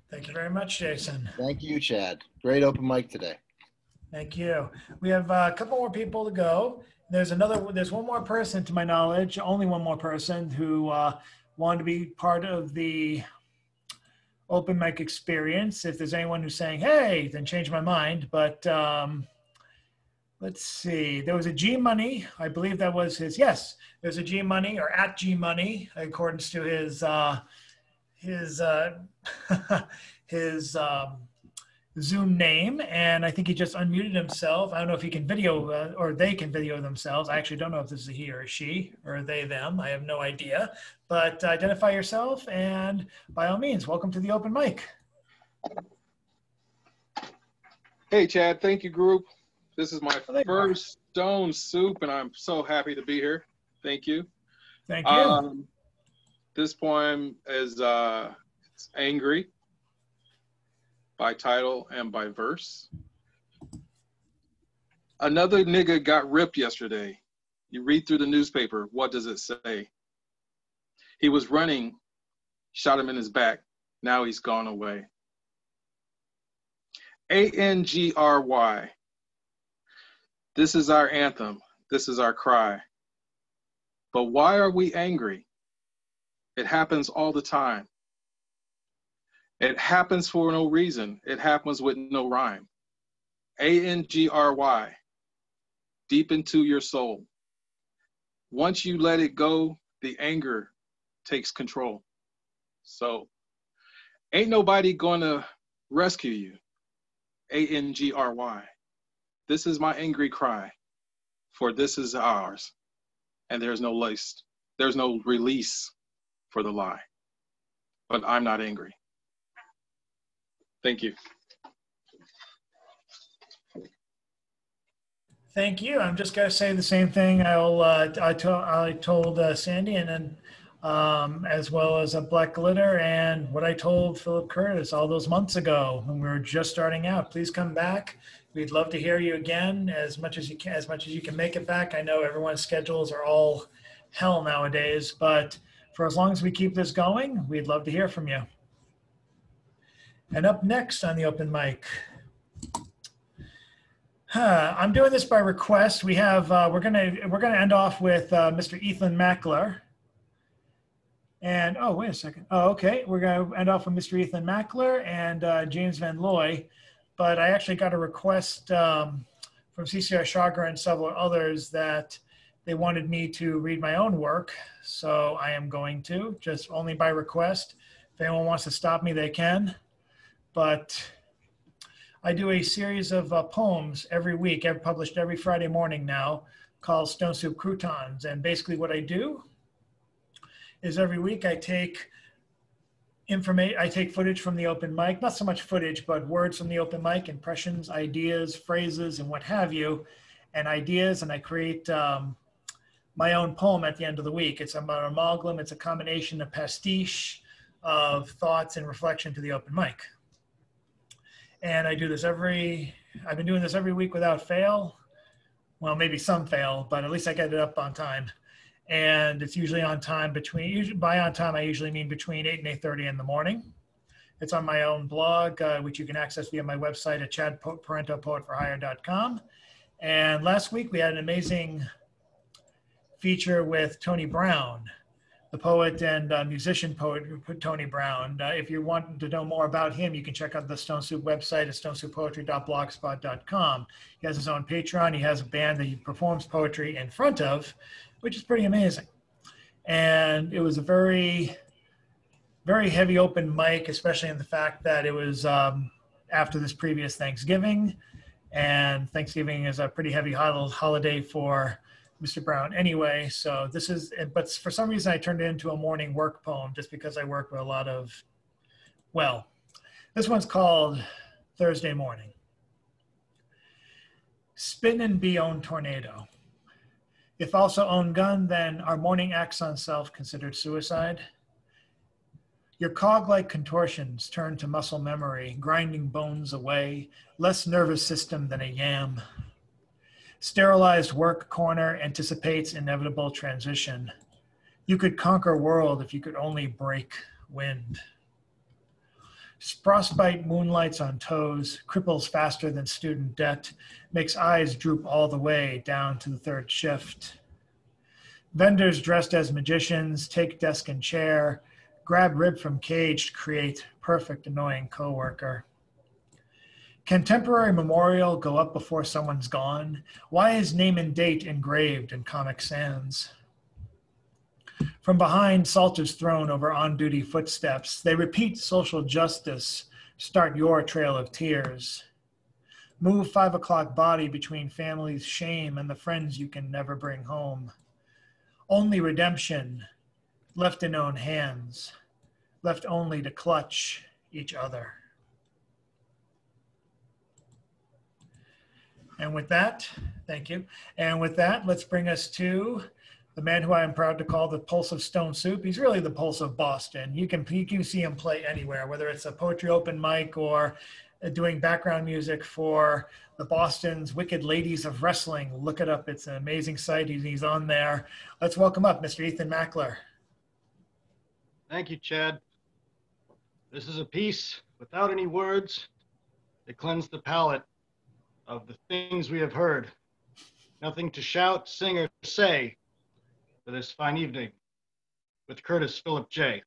Thank you very much, Jason. Thank you, Chad. Great open mic today. Thank you. We have uh, a couple more people to go. There's another. There's one more person, to my knowledge, only one more person who uh, wanted to be part of the open mic experience. If there's anyone who's saying, "Hey," then change my mind. But um, let's see. There was a G Money. I believe that was his. Yes, there's a G Money or at G Money, according to his uh, his uh, his um, Zoom name, and I think he just unmuted himself. I don't know if he can video uh, or they can video themselves. I actually don't know if this is a he or a she or they them. I have no idea. But identify yourself, and by all means, welcome to the open mic. Hey, Chad. Thank you, group. This is my Oh, there you are. first Stone Soup, and I'm so happy to be here. Thank you. Thank you. Um, this poem is uh, it's angry by title and by verse. Another nigga got ripped yesterday. You read through the newspaper. What does it say? He was running, shot him in his back. Now he's gone away. A N G R Y. This is our anthem. This is our cry. But why are we angry? It happens all the time. It happens for no reason. It happens with no rhyme. A N G R Y. Deep into your soul. Once you let it go, the anger takes control. So, ain't nobody gonna rescue you. A N G R Y. This is my angry cry, for this is ours, and there's no list, there's no release for the lie. But I'm not angry. Thank you. Thank you. I'm just going to say the same thing. I'll, uh, I, to, I told uh, Sandy and then um, as well as a Black Glitter and what I told Philip Curtis all those months ago when we were just starting out. Please come back. We'd love to hear you again as much as you can, as much as you can make it back. I know everyone's schedules are all hell nowadays, but for as long as we keep this going, we'd love to hear from you. And up next on the open mic, Huh, I'm doing this by request. We have uh, we're gonna we're gonna end off with uh, Mr. Ethan Mackler. And oh wait a second. Oh okay, we're gonna end off with Mr. Ethan Mackler and uh, James Van Loy. But I actually got a request um, from CCR Chagra and several others that they wanted me to read my own work. So I am going to just only by request. If anyone wants to stop me, they can. But I do a series of uh, poems every week, I've published every Friday morning now, called Stone Soup Croutons. And basically, what I do is every week I take information, I take footage from the open mic, not so much footage, but words from the open mic, impressions, ideas, phrases, and what have you, and ideas, and I create um, my own poem at the end of the week. It's an amalgam, it's a combination of pastiche, of thoughts and reflection to the open mic. And I do this every, I've been doing this every week without fail. Well, maybe some fail, but at least I get it up on time. And it's usually on time between, usually by on time, I usually mean between 8 and 8.30 in the morning. It's on my own blog, uh, which you can access via my website at chadparenteaupoetforhire.com. And last week we had an amazing feature with Tony Brown, the poet and uh, musician poet Tony Brown. Uh, if you want to know more about him, you can check out the Stone Soup website at stonesouppoetry.blogspot.com. He has his own Patreon. He has a band that he performs poetry in front of, which is pretty amazing. And it was a very, very heavy open mic, especially in the fact that it was um, after this previous Thanksgiving. And Thanksgiving is a pretty heavy holiday for Mr. Brown anyway. So this is, but for some reason I turned it into a morning work poem just because I work with a lot of, well, this one's called Thursday Morning. Spin and be own tornado. If also own gun, then our morning acts on self considered suicide. Your cog-like contortions turn to muscle memory, grinding bones away, less nervous system than a yam. Sterilized work corner anticipates inevitable transition. You could conquer world if you could only break wind. Frostbite moonlights on toes, cripples faster than student debt, makes eyes droop all the way down to the third shift. Vendors dressed as magicians take desk and chair, grab rib from cage to create perfect annoying coworker. Can temporary memorial go up before someone's gone? Why is name and date engraved in Comic Sans? From behind, salt is thrown over on duty footsteps. They repeat social justice. Start your trail of tears. Move five o'clock body between family's shame and the friends you can never bring home. Only redemption, left in own hands, left only to clutch each other. And with that, thank you. And with that, let's bring us to the man who I am proud to call the pulse of Stone Soup. He's really the pulse of Boston. You can you can see him play anywhere, whether it's a poetry open mic or uh, doing background music for the Boston's Wicked Ladies of Wrestling. Look it up. It's an amazing site. He's, on there. Let's welcome up Mr. Ethan Mackler. Thank you, Chad. This is a piece without any words. It cleanse the palate of the things we have heard. Nothing to shout, sing, or say for this fine evening with Curtis Philip J.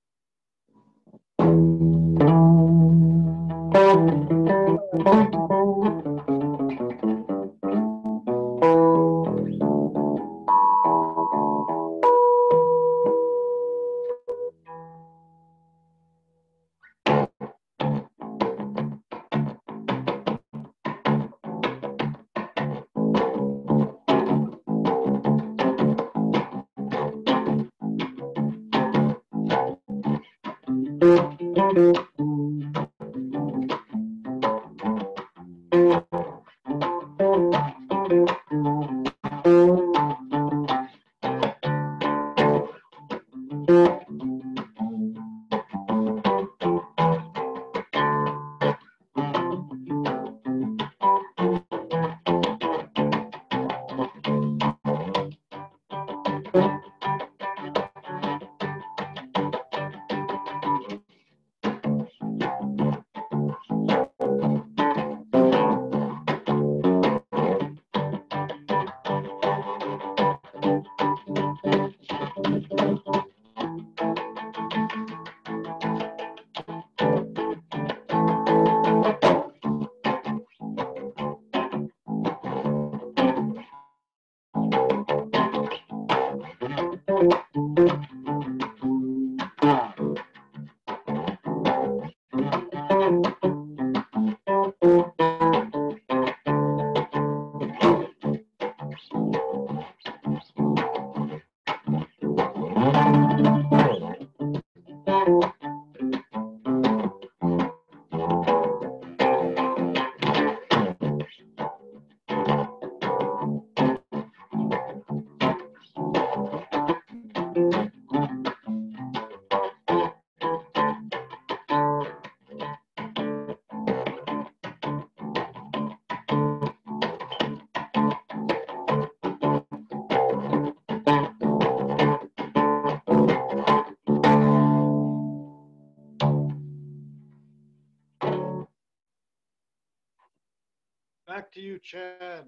Back to you, Chad.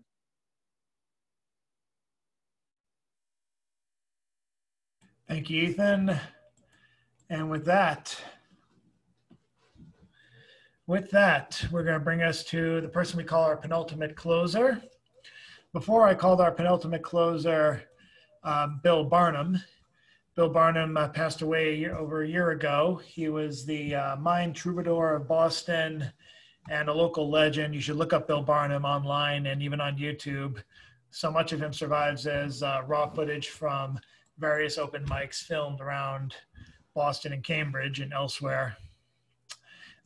Thank you, Ethan. And with that, with that, we're going to bring us to the person we call our penultimate closer. Before I called our penultimate closer, um, Bill Barnum. Bill Barnum uh, passed away a year, over a year ago. He was the uh, mine troubadour of Boston and a local legend. You should look up Bill Barnum online and even on YouTube. So much of him survives as uh, raw footage from various open mics filmed around Boston and Cambridge and elsewhere.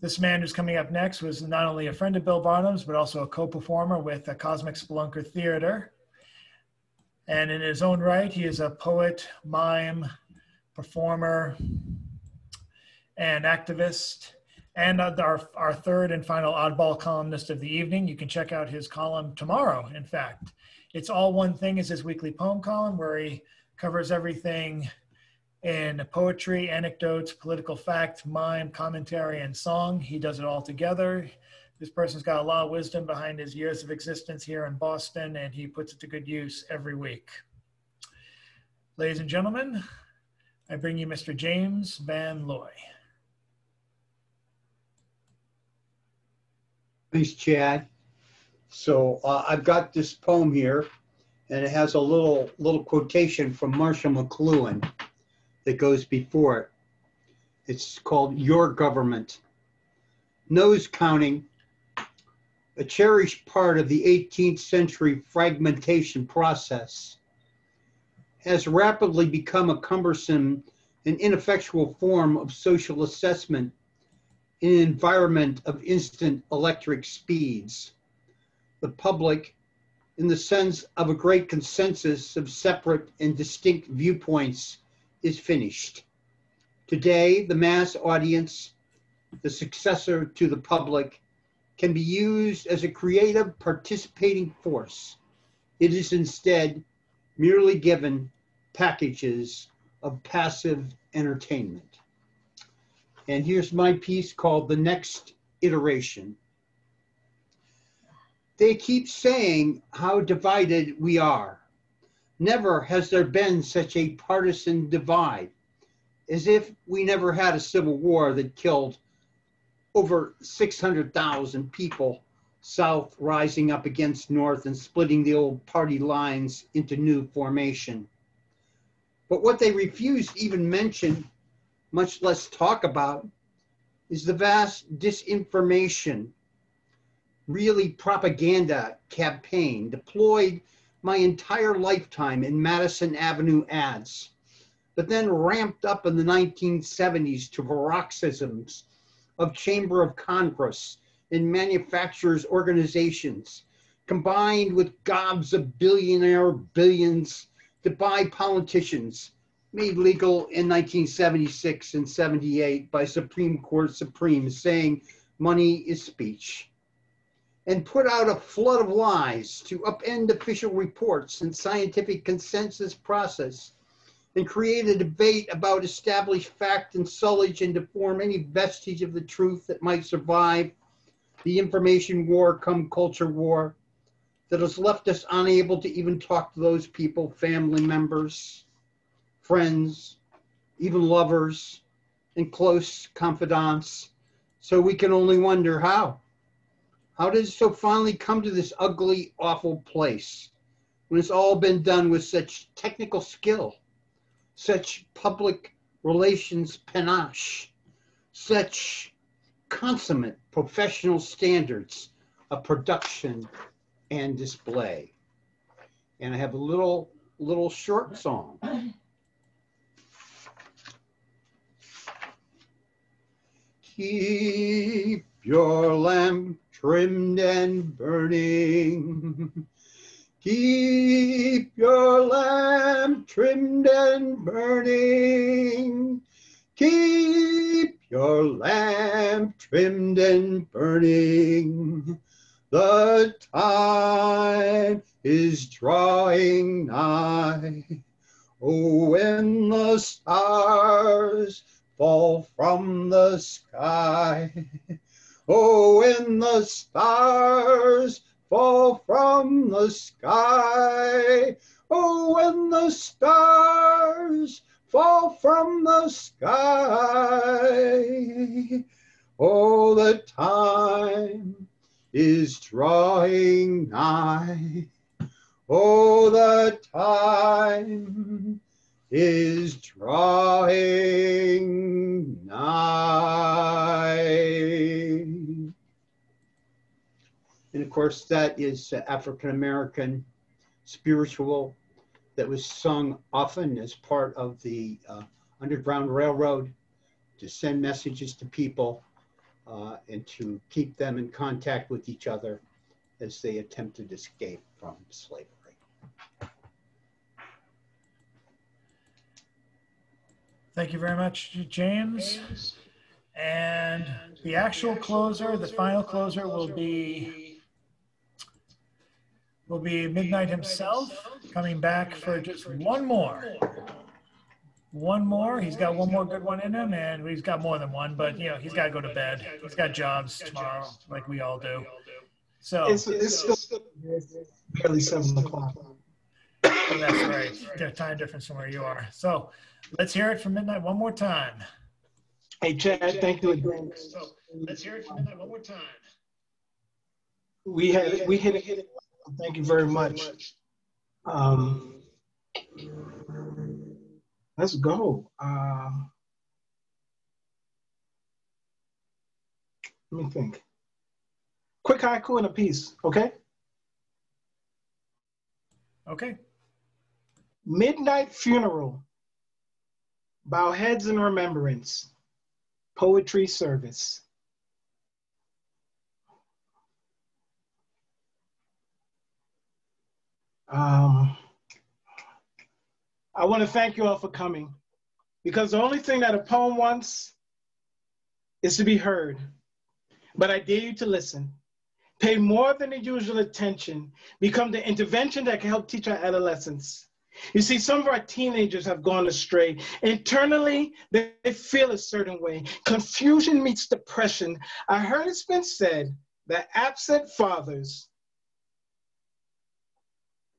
This man who's coming up next was not only a friend of Bill Barnum's, but also a co-performer with the Cosmic Spelunker Theater. And in his own right, he is a poet, mime, performer, and activist. And uh, our, our third and final oddball columnist of the evening. You can check out his column tomorrow, in fact. It's All One Thing is his weekly poem column where he covers everything in poetry, anecdotes, political fact, mime, commentary, and song. He does it all together. This person's got a lot of wisdom behind his years of existence here in Boston, and he puts it to good use every week. Ladies and gentlemen, I bring you Mr. James Van Loy. Thanks, Chad. So uh, I've got this poem here, and it has a little little quotation from Marshall McLuhan that goes before it. It's called Your Government. Nose counting, a cherished part of the 18th century fragmentation process, has rapidly become a cumbersome and ineffectual form of social assessment in an environment of instant electric speeds. The public, in the sense of a great consensus of separate and distinct viewpoints, is finished. Today, the mass audience, the successor to the public, can be used as a creative participating force. It is instead merely given packages of passive entertainment. And here's my piece called The Next Iteration. They keep saying how divided we are. Never has there been such a partisan divide, as if we never had a civil war that killed over 600,000 people, South rising up against North and splitting the old party lines into new formation. But what they refuse even mention, much less talk about, is the vast disinformation, really propaganda campaign deployed my entire lifetime in Madison Avenue ads, but then ramped up in the 1970s to paroxysms of Chamber of Congress and manufacturers organizations, combined with gobs of billionaire billions to buy politicians, made legal in 1976 and 78 by Supreme Court Supreme, saying money is speech and put out a flood of lies to upend official reports and scientific consensus process and create a debate about established fact and sullage and deform any vestige of the truth that might survive the information war come culture war that has left us unable to even talk to those people, family members, friends, even lovers, and close confidants. So we can only wonder how. How did it so finally come to this ugly, awful place when it's all been done with such technical skill, such public relations panache, such consummate professional standards of production and display? And I have a little, little short song. Keep your lamp trimmed and burning. Keep your lamp trimmed and burning. Keep your lamp trimmed and burning. The time is drawing nigh. Oh, when the stars fall from the sky Oh, when the stars fall from the sky. Oh, when the stars fall from the sky. Oh, the time is drawing nigh. Oh, the time is drawing nigh. And of course, that is African American spiritual that was sung often as part of the uh, Underground Railroad to send messages to people uh, and to keep them in contact with each other as they attempted escape from slavery. Thank you very much, James. And the actual closer, the final closer will be will be Midnight himself coming back for just one more. One more. He's got one more good one in him, and he's got more than one, but you know, he's got to go to bed. He's got jobs tomorrow, like we all do. So It's, it's still barely seven o'clock. that's right. Time difference from where you are. So let's hear it from Midnight one more time. Hey, Chad, thank you again. So let's hear it from Midnight one more time. We had we hit it. Hit it. Thank you very much. Um, let's go. Uh, let me think. Quick haiku and a piece, okay? Okay. Midnight funeral. Bow heads in remembrance. Poetry service. Um, I want to thank you all for coming because the only thing that a poem wants is to be heard. But I dare you to listen. Pay more than the usual attention. Become the intervention that can help teach our adolescents. You see, some of our teenagers have gone astray. Internally, they feel a certain way. Confusion meets depression. I heard it's been said that absent fathers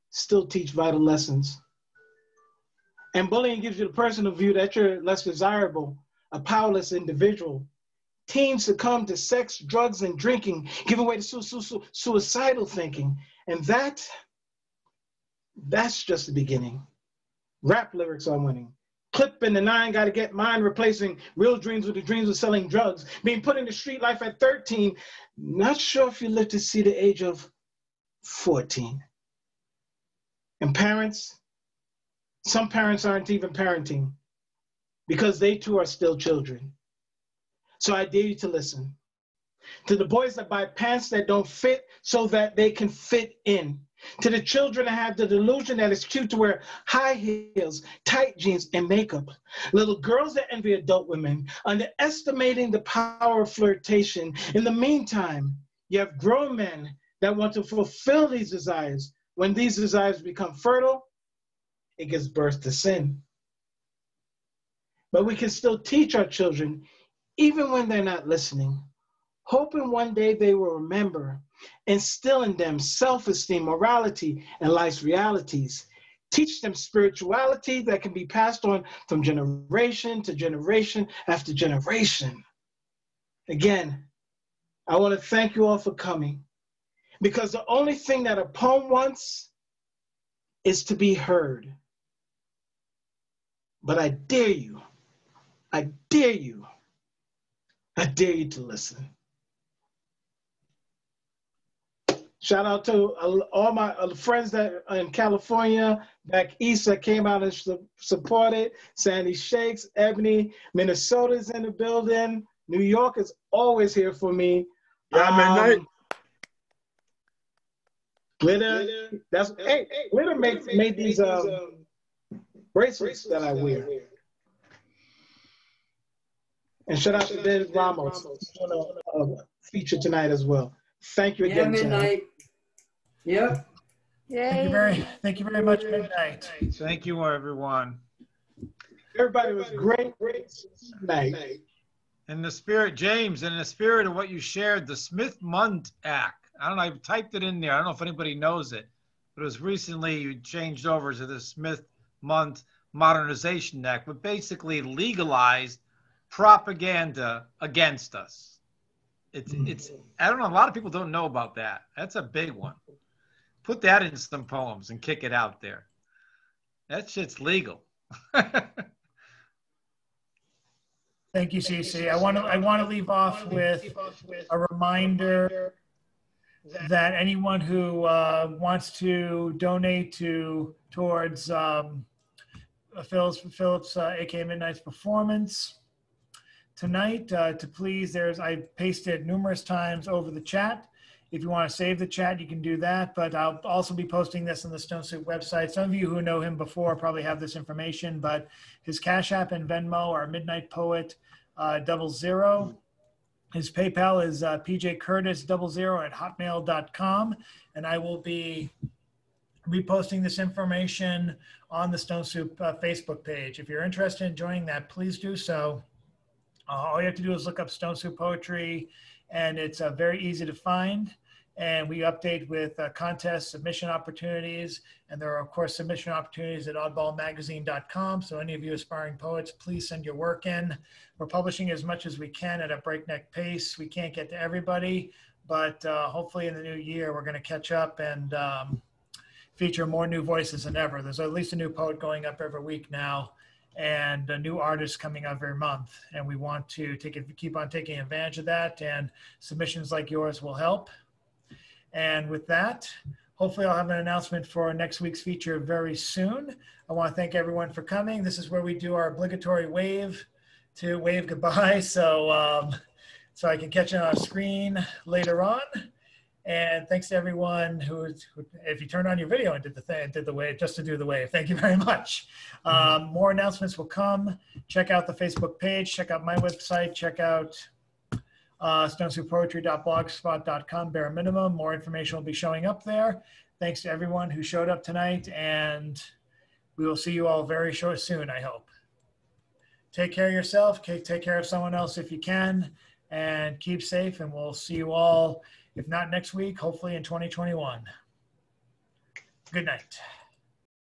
still teach vital lessons. And bullying gives you the personal view that you're less desirable, a powerless individual. Teens succumb to sex, drugs, and drinking, give way to su- su- su- suicidal thinking. And that, that's just the beginning. Rap lyrics are winning. Clip in the nine, gotta get mine, replacing real dreams with the dreams of selling drugs. Being put into street life at 13, not sure if you live to see the age of 14. And parents, some parents aren't even parenting because they too are still children. So I dare you to listen. To the boys that buy pants that don't fit so that they can fit in. To the children that have the delusion that it's cute to wear high heels, tight jeans, and makeup. Little girls that envy adult women, underestimating the power of flirtation. In the meantime, you have grown men that want to fulfill these desires. When these desires become fertile, it gives birth to sin. But we can still teach our children, even when they're not listening, hoping one day they will remember, instill in them self esteem, morality, and life's realities. Teach them spirituality that can be passed on from generation to generation after generation. Again, I want to thank you all for coming because the only thing that a poem wants is to be heard. But I dare you, I dare you, I dare you to listen. Shout out to uh, all my uh, friends that in California, back east that came out and su- supported. Sandy Shakes, Ebony, Minnesota's in the building. New York is always here for me. Yeah, midnight. Glitter, that's hey, Glitter made made these um, bracelets that I wear. And shout out to David Ramos a, a feature tonight as well. Thank you again. Chad. midnight. Yep. Thank you very, thank you very much, Midnight. Thank you, everyone. Everybody was great, great night. In the spirit, James, in the spirit of what you shared, the Smith Mundt Act I don't know. I typed it in there. I don't know if anybody knows it, but it was recently you changed over to the Smith Mundt Modernization Act, but basically legalized propaganda against us. It's it's I don't know. A lot of people don't know about that. That's a big one. Put that in some poems and kick it out there. That shit's legal. Thank you, CC. I want to I want to leave off with a reminder that anyone who uh, wants to donate to towards um, Philip's Philip's uh, Midnight's performance tonight uh, to please there's I've pasted numerous times over the chat. If you want to save the chat, you can do that. But I'll also be posting this on the Stone Soup website. Some of you who know him before probably have this information, but his Cash App and Venmo are Midnight Poet uh, double zero. His PayPal is uh, PJ Curtis double zero at hotmail.com. And I will be reposting this information on the Stone Soup uh, Facebook page. If you're interested in joining that, please do so. Uh, all you have to do is look up Stone Soup Poetry, and it's uh, very easy to find. And we update with uh, contest submission opportunities. And there are, of course, submission opportunities at oddballmagazine.com. So, any of you aspiring poets, please send your work in. We're publishing as much as we can at a breakneck pace. We can't get to everybody, but uh, hopefully in the new year, we're going to catch up and um, feature more new voices than ever. There's at least a new poet going up every week now and a new artist coming out every month. And we want to take keep on taking advantage of that. And submissions like yours will help. And with that, hopefully I'll have an announcement for next week's feature very soon. I want to thank everyone for coming. This is where we do our obligatory wave to wave goodbye. So, um, so I can catch it on screen later on. And thanks to everyone who, who, if you turned on your video and did the thing, did the wave, just to do the wave, thank you very much. Um, more announcements will come. Check out the Facebook page, check out my website, check out uh, bare minimum. More information will be showing up there. Thanks to everyone who showed up tonight, and we will see you all very short soon, I hope. Take care of yourself, take care of someone else if you can, and keep safe, and we'll see you all if not next week, hopefully in 2021. Good night.